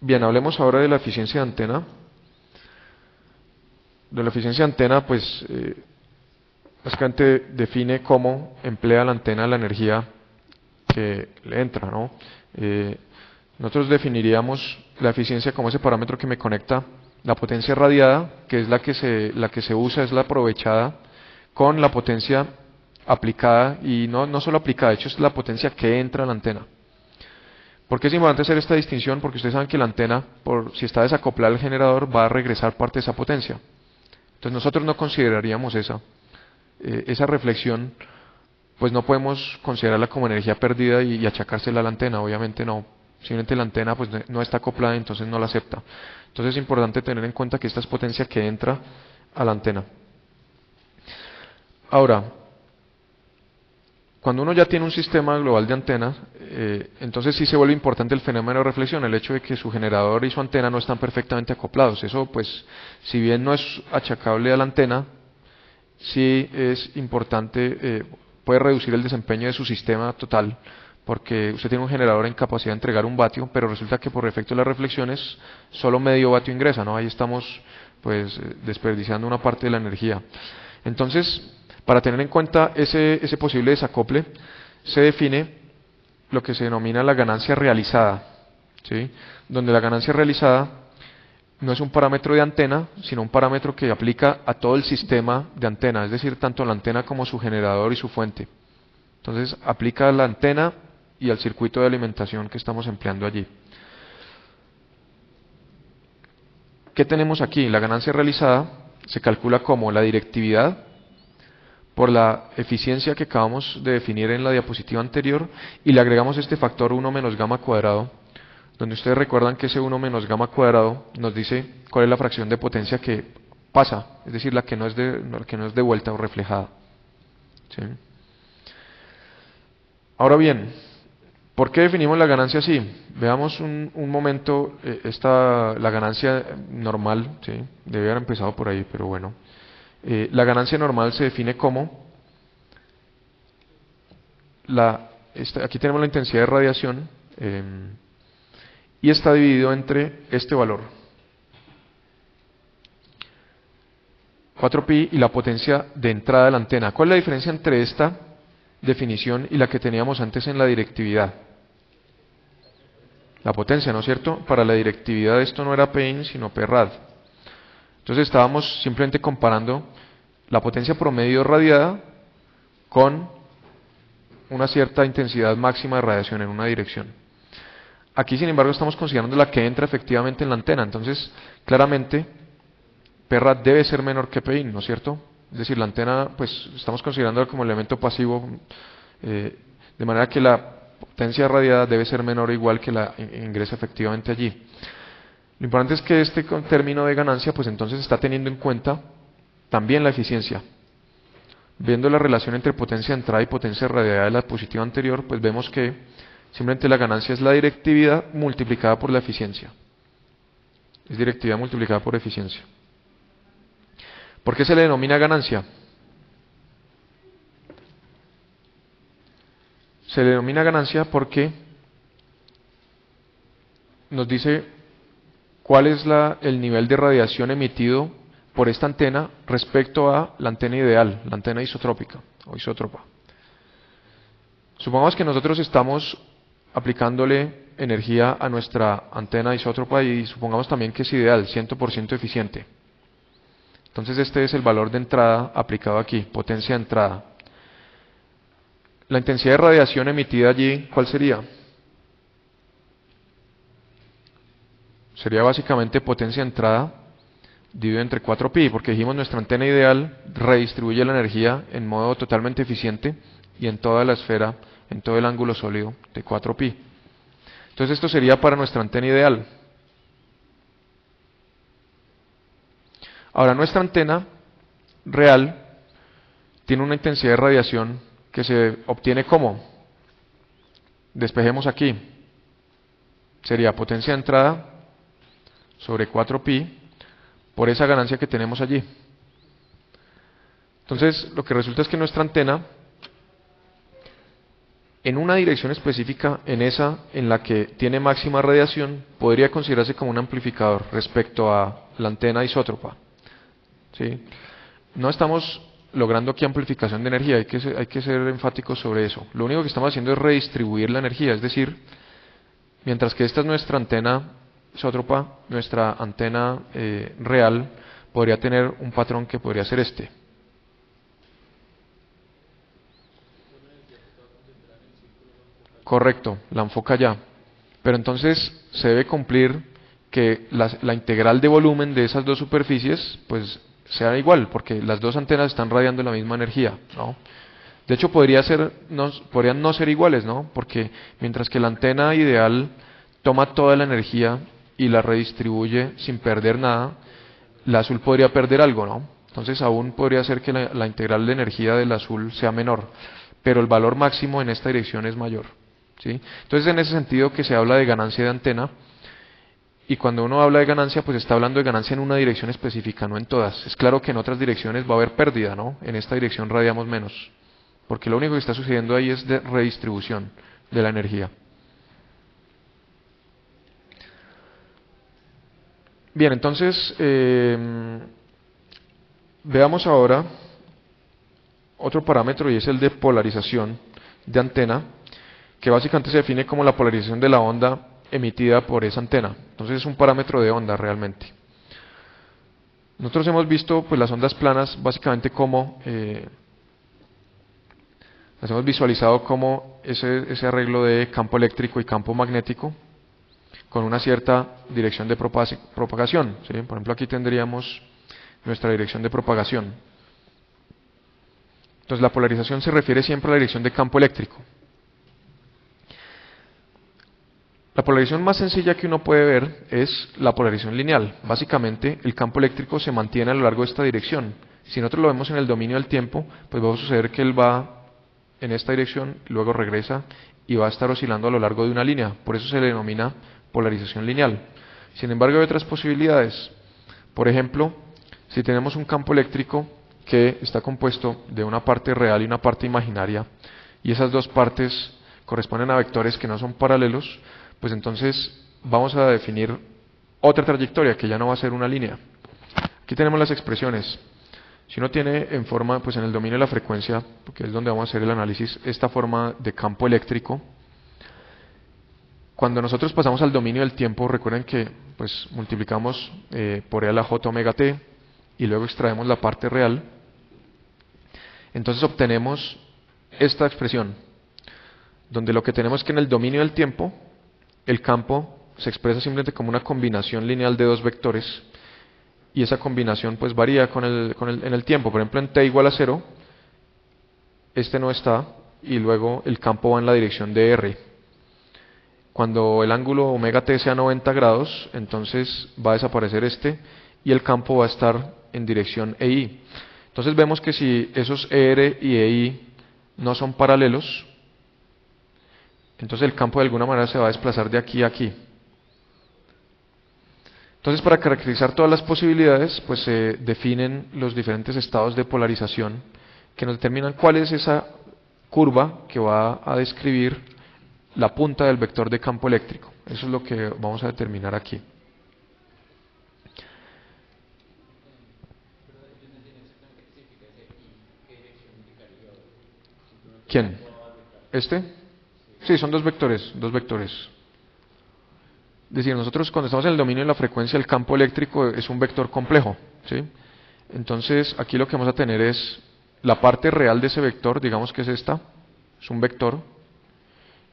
Bien, hablemos ahora de la eficiencia de antena. De la eficiencia de antena, pues eh, básicamente define cómo emplea la antena la energía que le entra, ¿no? Eh, nosotros definiríamos la eficiencia como ese parámetro que me conecta la potencia radiada, que es la que se, la que se usa, es la aprovechada, con la potencia aplicada, y no, no solo aplicada, de hecho es la potencia que entra a la antena. ¿Por qué es importante hacer esta distinción? Porque ustedes saben que la antena, por, si está desacoplada al generador, va a regresar parte de esa potencia. Entonces nosotros no consideraríamos esa, eh, esa reflexión, pues no podemos considerarla como energía perdida y, achacársela a la antena, obviamente no. Simplemente la antena pues no está acoplada, entonces no la acepta. Entonces es importante tener en cuenta que esta es potencia que entra a la antena. Ahora, cuando uno ya tiene un sistema global de antenas, eh, entonces sí se vuelve importante el fenómeno de reflexión, el hecho de que su generador y su antena no están perfectamente acoplados. Eso, pues, si bien no es achacable a la antena, sí es importante, eh, puede reducir el desempeño de su sistema total, porque usted tiene un generador en capacidad de entregar un vatio, pero resulta que por efecto de las reflexiones solo medio vatio ingresa, ¿no? Ahí estamos, pues, eh, desperdiciando una parte de la energía. Entonces, para tener en cuenta ese, posible desacople, se define lo que se denomina la ganancia realizada, ¿sí? donde la ganancia realizada no es un parámetro de antena, sino un parámetro que aplica a todo el sistema de antena, es decir, tanto la antena como su generador y su fuente. Entonces, aplica a la antena y al circuito de alimentación que estamos empleando allí. ¿Qué tenemos aquí? La ganancia realizada se calcula como la directividad por la eficiencia que acabamos de definir en la diapositiva anterior y le agregamos este factor 1 menos gamma cuadrado, donde ustedes recuerdan que ese 1 menos gamma cuadrado nos dice cuál es la fracción de potencia que pasa, es decir, la que no es de, que no es de vuelta o reflejada. Ahora bien, ¿por qué definimos la ganancia así? Veamos un, momento eh, esta, la ganancia normal, debe haber empezado por ahí, pero bueno. Eh, la ganancia normal se define como la, aquí tenemos la intensidad de radiación em, y está dividido entre este valor 4pi y la potencia de entrada de la antena. ¿Cuál es la diferencia entre esta definición y la que teníamos antes en la directividad? La potencia, ¿no es cierto? Para la directividad esto no era PIN sino PRAD. Entonces estábamos simplemente comparando la potencia promedio radiada con una cierta intensidad máxima de radiación en una dirección. Aquí, sin embargo, estamos considerando la que entra efectivamente en la antena. Entonces, claramente, PRA debe ser menor que PIN, ¿no es cierto? Es decir, la antena, pues, estamos considerándola como elemento pasivo, eh, de manera que la potencia radiada debe ser menor o igual que la ingresa efectivamente allí. Lo importante es que este término de ganancia, pues entonces está teniendo en cuenta también la eficiencia. Viendo la relación entre potencia de entrada y potencia radiada de la diapositiva anterior, pues vemos que simplemente la ganancia es la directividad multiplicada por la eficiencia. Es directividad multiplicada por eficiencia. ¿Por qué se le denomina ganancia? Se le denomina ganancia porque nos dice cuál es el nivel de radiación emitido por esta antena respecto a la antena ideal, la antena isotrópica o isótropa. Supongamos que nosotros estamos aplicándole energía a nuestra antena isótropa y supongamos también que es ideal, 100% eficiente. Entonces este es el valor de entrada aplicado aquí, potencia de entrada. La intensidad de radiación emitida allí, ¿cuál sería? Sería básicamente potencia entrada dividido entre 4pi, porque dijimos nuestra antena ideal redistribuye la energía en modo totalmente eficiente y en toda la esfera, en todo el ángulo sólido de 4pi. Entonces esto sería para nuestra antena ideal. Ahora nuestra antena real tiene una intensidad de radiación que se obtiene como, despejemos aquí, sería potencia de entrada sobre 4pi por esa ganancia que tenemos allí. Entonces, lo que resulta es que nuestra antena, en una dirección específica, en esa en la que tiene máxima radiación, podría considerarse como un amplificador respecto a la antena isótropa. ¿Sí? No estamos logrando aquí amplificación de energía, hay que, ser, hay que ser enfáticos sobre eso. Lo único que estamos haciendo es redistribuir la energía, es decir, mientras que esta es nuestra antena nuestra antena eh, real podría tener un patrón que podría ser este. Correcto, la enfoca ya. Pero entonces se debe cumplir que la, la integral de volumen de esas dos superficies pues sea igual, porque las dos antenas están radiando la misma energía, ¿no? De hecho, podría ser, no, podrían no ser iguales, ¿no? Porque mientras que la antena ideal toma toda la energía y la redistribuye sin perder nada, la azul podría perder algo, ¿no? Entonces aún podría ser que la, la integral de energía del azul sea menor, pero el valor máximo en esta dirección es mayor. ¿sí? Entonces en ese sentido que se habla de ganancia de antena, y cuando uno habla de ganancia, pues está hablando de ganancia en una dirección específica, no en todas. Es claro que en otras direcciones va a haber pérdida, ¿no? En esta dirección radiamos menos, porque lo único que está sucediendo ahí es de redistribución de la energía. Bien, entonces eh, veamos ahora otro parámetro y es el de polarización de antena, que básicamente se define como la polarización de la onda emitida por esa antena. Entonces es un parámetro de onda realmente. Nosotros hemos visto pues, las ondas planas básicamente como, eh, las hemos visualizado como ese, ese arreglo de campo eléctrico y campo magnético con una cierta dirección de propagación. Por ejemplo, aquí tendríamos nuestra dirección de propagación. Entonces, la polarización se refiere siempre a la dirección de campo eléctrico. La polarización más sencilla que uno puede ver es la polarización lineal. Básicamente, el campo eléctrico se mantiene a lo largo de esta dirección. Si nosotros lo vemos en el dominio del tiempo, pues va a suceder que él va en esta dirección, luego regresa y va a estar oscilando a lo largo de una línea. Por eso se le denomina polarización lineal. Sin embargo, hay otras posibilidades. Por ejemplo, si tenemos un campo eléctrico que está compuesto de una parte real y una parte imaginaria, y esas dos partes corresponden a vectores que no son paralelos, pues entonces vamos a definir otra trayectoria que ya no va a ser una línea. Aquí tenemos las expresiones. Si uno tiene en forma, pues en el dominio de la frecuencia, que es donde vamos a hacer el análisis, esta forma de campo eléctrico, cuando nosotros pasamos al dominio del tiempo, recuerden que pues multiplicamos eh, por E a la J omega t y luego extraemos la parte real, entonces obtenemos esta expresión, donde lo que tenemos es que en el dominio del tiempo el campo se expresa simplemente como una combinación lineal de dos vectores y esa combinación pues varía con el, con el, en el tiempo. Por ejemplo, en t igual a 0, este no está y luego el campo va en la dirección de r. Cuando el ángulo omega t sea 90 grados, entonces va a desaparecer este y el campo va a estar en dirección EI. Entonces vemos que si esos ER y EI no son paralelos, entonces el campo de alguna manera se va a desplazar de aquí a aquí. Entonces para caracterizar todas las posibilidades, pues se definen los diferentes estados de polarización que nos determinan cuál es esa curva que va a describir la punta del vector de campo eléctrico. Eso es lo que vamos a determinar aquí. ¿Quién? ¿Este? Sí, son dos vectores, dos vectores. Es decir, nosotros cuando estamos en el dominio de la frecuencia, el campo eléctrico es un vector complejo. ¿sí? Entonces, aquí lo que vamos a tener es la parte real de ese vector, digamos que es esta, es un vector,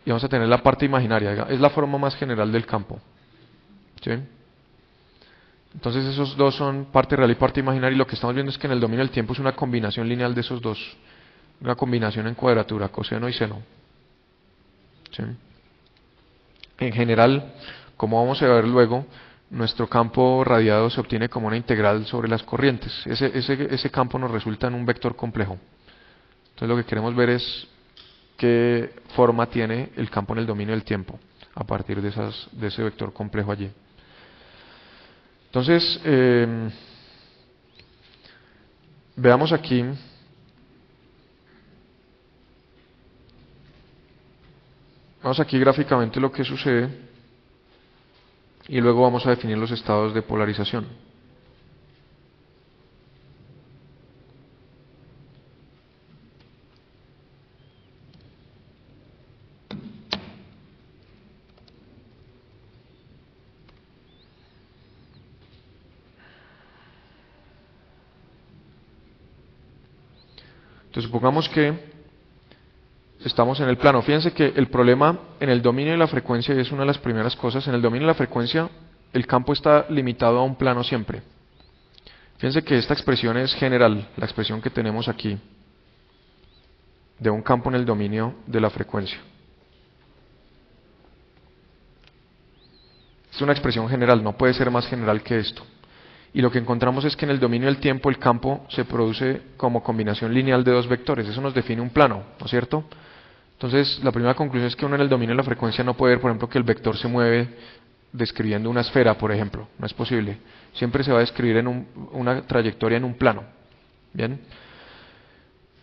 y vamos a tener la parte imaginaria, es la forma más general del campo. Entonces esos dos son parte real y parte imaginaria, y lo que estamos viendo es que en el dominio del tiempo es una combinación lineal de esos dos, una combinación en cuadratura, coseno y seno. En general, como vamos a ver luego, nuestro campo radiado se obtiene como una integral sobre las corrientes. Ese, ese, ese campo nos resulta en un vector complejo. Entonces lo que queremos ver es qué forma tiene el campo en el dominio del tiempo a partir de, ese vector complejo allí. Entonces, eh, veamos aquí Vamos aquí gráficamente lo que sucede y luego vamos a definir los estados de polarización. Supongamos que estamos en el plano. Fíjense que el problema en el dominio de la frecuencia, es una de las primeras cosas, en el dominio de la frecuencia el campo está limitado a un plano siempre. Fíjense que esta expresión es general, la expresión que tenemos aquí, de un campo en el dominio de la frecuencia. Es una expresión general, no puede ser más general que esto. Y lo que encontramos es que en el dominio del tiempo el campo se produce como combinación lineal de dos vectores. Eso nos define un plano, ¿no es cierto? Entonces, la primera conclusión es que uno en el dominio de la frecuencia no puede ver, por ejemplo, que el vector se mueve describiendo una esfera, por ejemplo. No es posible. Siempre se va a describir en una trayectoria en un plano. Bien.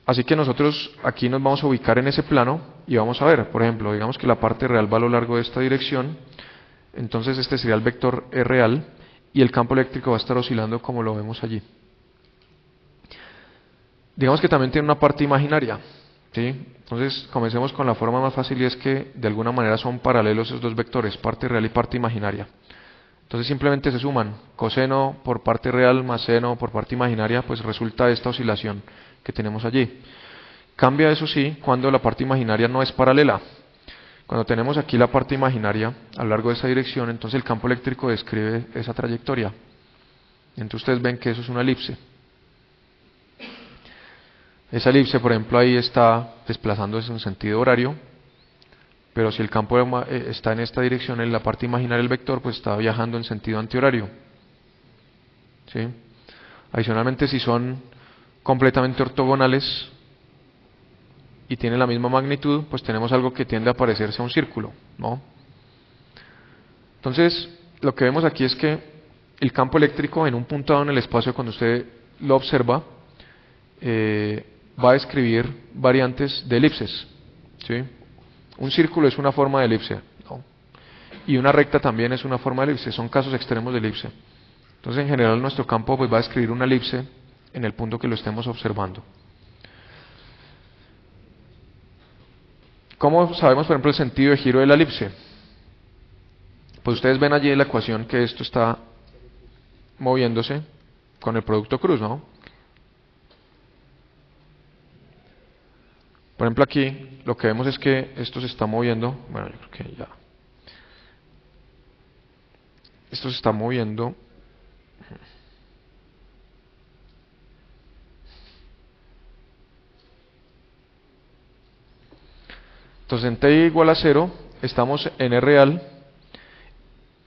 Así que nosotros aquí nos vamos a ubicar en ese plano y vamos a ver, por ejemplo, digamos que la parte real va a lo largo de esta dirección. Entonces este sería el vector E real y el campo eléctrico va a estar oscilando como lo vemos allí. Digamos que también tiene una parte imaginaria. ¿sí? Entonces, comencemos con la forma más fácil y es que de alguna manera son paralelos esos dos vectores, parte real y parte imaginaria. Entonces simplemente se suman coseno por parte real más seno por parte imaginaria, pues resulta esta oscilación que tenemos allí. Cambia eso sí cuando la parte imaginaria no es paralela. Cuando tenemos aquí la parte imaginaria a lo largo de esa dirección, entonces el campo eléctrico describe esa trayectoria. Entonces ustedes ven que eso es una elipse. Esa elipse, por ejemplo, ahí está desplazándose en sentido horario, pero si el campo eh, está en esta dirección, en la parte imaginaria del vector, pues está viajando en sentido antihorario. ¿Sí? Adicionalmente, si son completamente ortogonales, y tiene la misma magnitud, pues tenemos algo que tiende a parecerse a un círculo, ¿no? Entonces, lo que vemos aquí es que el campo eléctrico en un punto dado en el espacio, cuando usted lo observa, eh, va a describir variantes de elipses. ¿sí? Un círculo es una forma de elipse, ¿no? y una recta también es una forma de elipse, son casos extremos de elipse. Entonces, en general, nuestro campo pues, va a describir una elipse en el punto que lo estemos observando. ¿Cómo sabemos, por ejemplo, el sentido de giro de la elipse? Pues ustedes ven allí la ecuación que esto está moviéndose con el producto cruz, ¿no? Por ejemplo, aquí lo que vemos es que esto se está moviendo, bueno, yo creo que ya. Esto se está moviendo Entonces en t igual a 0 estamos en R real.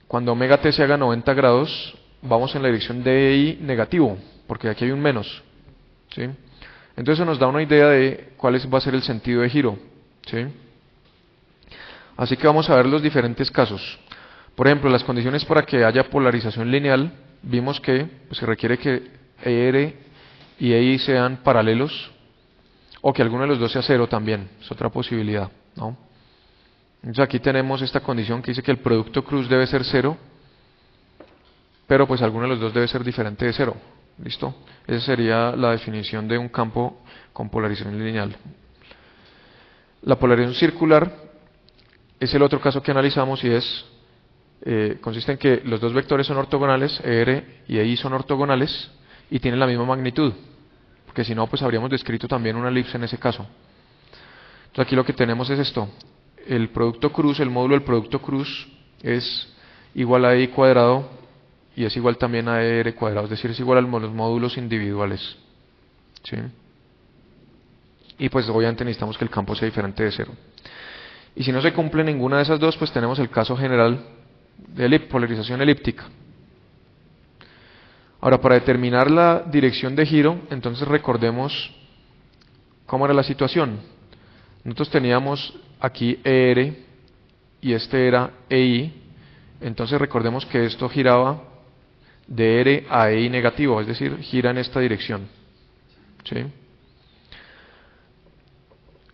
Cuando omega t se haga 90 grados, vamos en la dirección de I negativo, porque aquí hay un menos. ¿sí? Entonces eso nos da una idea de cuál va a ser el sentido de giro. ¿sí? Así que vamos a ver los diferentes casos. Por ejemplo, las condiciones para que haya polarización lineal, vimos que pues, se requiere que ER y EI sean paralelos, o que alguno de los dos sea cero también, es otra posibilidad. Entonces aquí tenemos esta condición que dice que el producto cruz debe ser cero, pero pues alguno de los dos debe ser diferente de cero. ¿Listo? Esa sería la definición de un campo con polarización lineal. La polarización circular es el otro caso que analizamos y es eh, consiste en que los dos vectores son ortogonales, ER y EI son ortogonales y tienen la misma magnitud, porque si no, pues habríamos descrito también una elipse en ese caso. Entonces aquí lo que tenemos es esto. El producto cruz, el módulo del producto cruz es igual a i cuadrado y es igual también a r cuadrado, es decir, es igual a los módulos individuales. ¿sí? Y pues obviamente necesitamos que el campo sea diferente de cero. Y si no se cumple ninguna de esas dos, pues tenemos el caso general de polarización elíptica. Ahora, para determinar la dirección de giro, entonces recordemos cómo era la situación. Nosotros teníamos aquí ER y este era EI. Entonces recordemos que esto giraba de R a EI negativo, es decir, gira en esta dirección.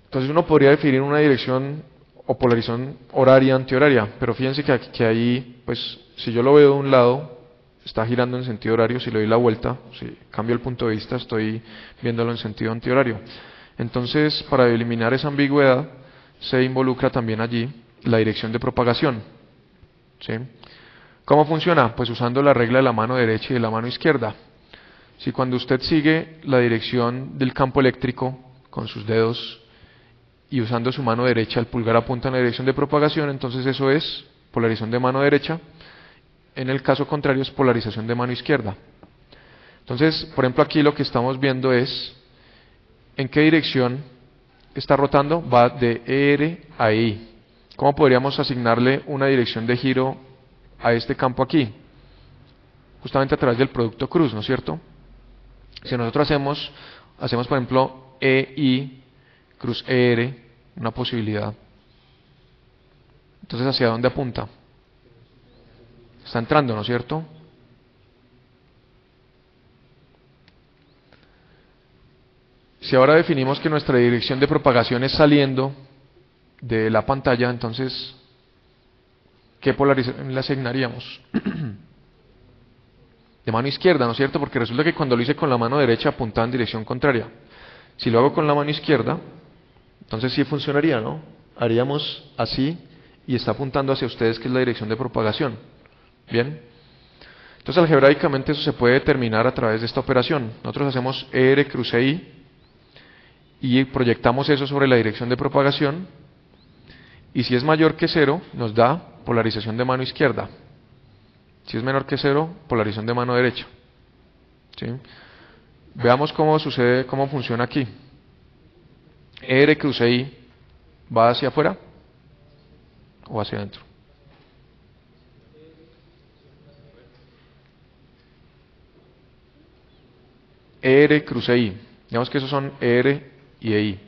Entonces uno podría definir una dirección o polarización horaria antihoraria, pero fíjense que, que ahí, pues si yo lo veo de un lado, está girando en sentido horario, si le doy la vuelta, si cambio el punto de vista, estoy viéndolo en sentido antihorario. Entonces, para eliminar esa ambigüedad, se involucra también allí la dirección de propagación. ¿sí? ¿Cómo funciona? Pues usando la regla de la mano derecha y de la mano izquierda. Si cuando usted sigue la dirección del campo eléctrico con sus dedos y usando su mano derecha el pulgar apunta en la dirección de propagación, entonces eso es polarización de mano derecha. En el caso contrario es polarización de mano izquierda. Entonces, por ejemplo, aquí lo que estamos viendo es en qué dirección está rotando. Va de ER a I. ¿Cómo podríamos asignarle una dirección de giro a este campo aquí? Justamente a través del producto cruz, ¿no es cierto? Si nosotros hacemos, hacemos por ejemplo EI cruz ER, una posibilidad. Entonces, ¿hacia dónde apunta? Está entrando, ¿no es cierto? Si ahora definimos que nuestra dirección de propagación es saliendo de la pantalla, entonces, ¿qué polarización le asignaríamos? de mano izquierda, ¿no es cierto? Porque resulta que cuando lo hice con la mano derecha apuntaba en dirección contraria. Si lo hago con la mano izquierda, entonces sí funcionaría, ¿no? Haríamos así y está apuntando hacia ustedes, que es la dirección de propagación. ¿Bien? Entonces algebraicamente eso se puede determinar a través de esta operación. Nosotros hacemos ER cruce I y proyectamos eso sobre la dirección de propagación y si es mayor que cero nos da polarización de mano izquierda. Si es menor que cero, polarización de mano derecha. ¿Sí? Veamos cómo sucede, cómo funciona aquí. R cruce I va hacia afuera o hacia adentro. R cruce I. Digamos que esos son R y EI.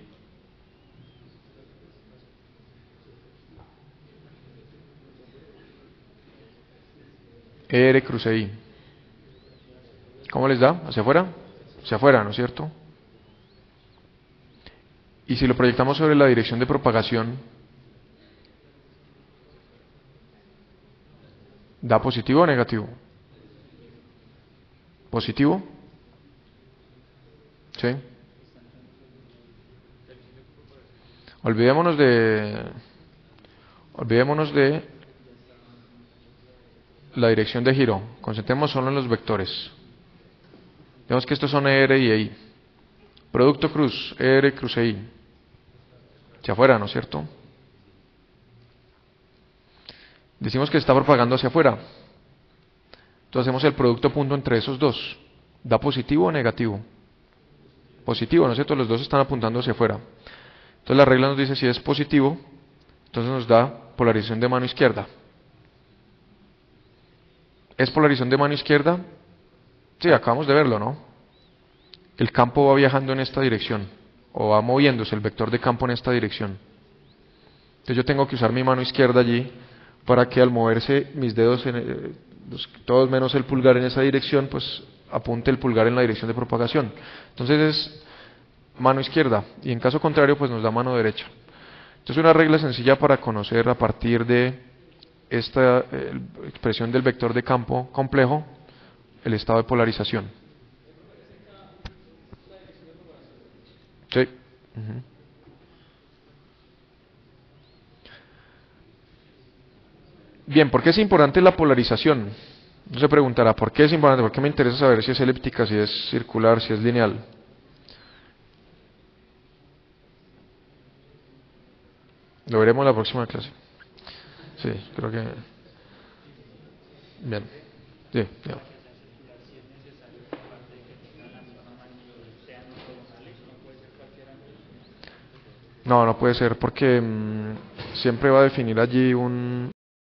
R cruce I. ¿Cómo les da? ¿Hacia afuera? Hacia afuera, ¿no es cierto? Y si lo proyectamos sobre la dirección de propagación, ¿da positivo o negativo? ¿Positivo? ¿Sí? Olvidémonos de olvidémonos de la dirección de giro. Concentremos solo en los vectores. Vemos que estos son ER y EI. Producto cruz, ER cruz EI. Hacia afuera, ¿no es cierto? Decimos que está propagando hacia afuera. Entonces hacemos el producto punto entre esos dos. ¿Da positivo o negativo? Positivo, ¿no es cierto? Los dos están apuntando hacia afuera. Entonces la regla nos dice si es positivo, entonces nos da polarización de mano izquierda. ¿Es polarización de mano izquierda? Sí, acabamos de verlo, ¿no? El campo va viajando en esta dirección, o va moviéndose el vector de campo en esta dirección. Entonces yo tengo que usar mi mano izquierda allí para que al moverse mis dedos, en, eh, todos menos el pulgar en esa dirección, pues apunte el pulgar en la dirección de propagación. Entonces es mano izquierda y en caso contrario pues nos da mano derecha. Entonces una regla sencilla para conocer a partir de esta expresión del vector de campo complejo el estado de polarización. Sí. Bien, ¿por qué es importante la polarización? No se preguntará, ¿por qué es importante? ¿Por qué me interesa saber si es elíptica, si es circular, si es lineal? Lo veremos en la próxima clase. Sí, creo que... Bien. Sí, bien. No, no puede ser porque mmm, siempre va a definir allí un,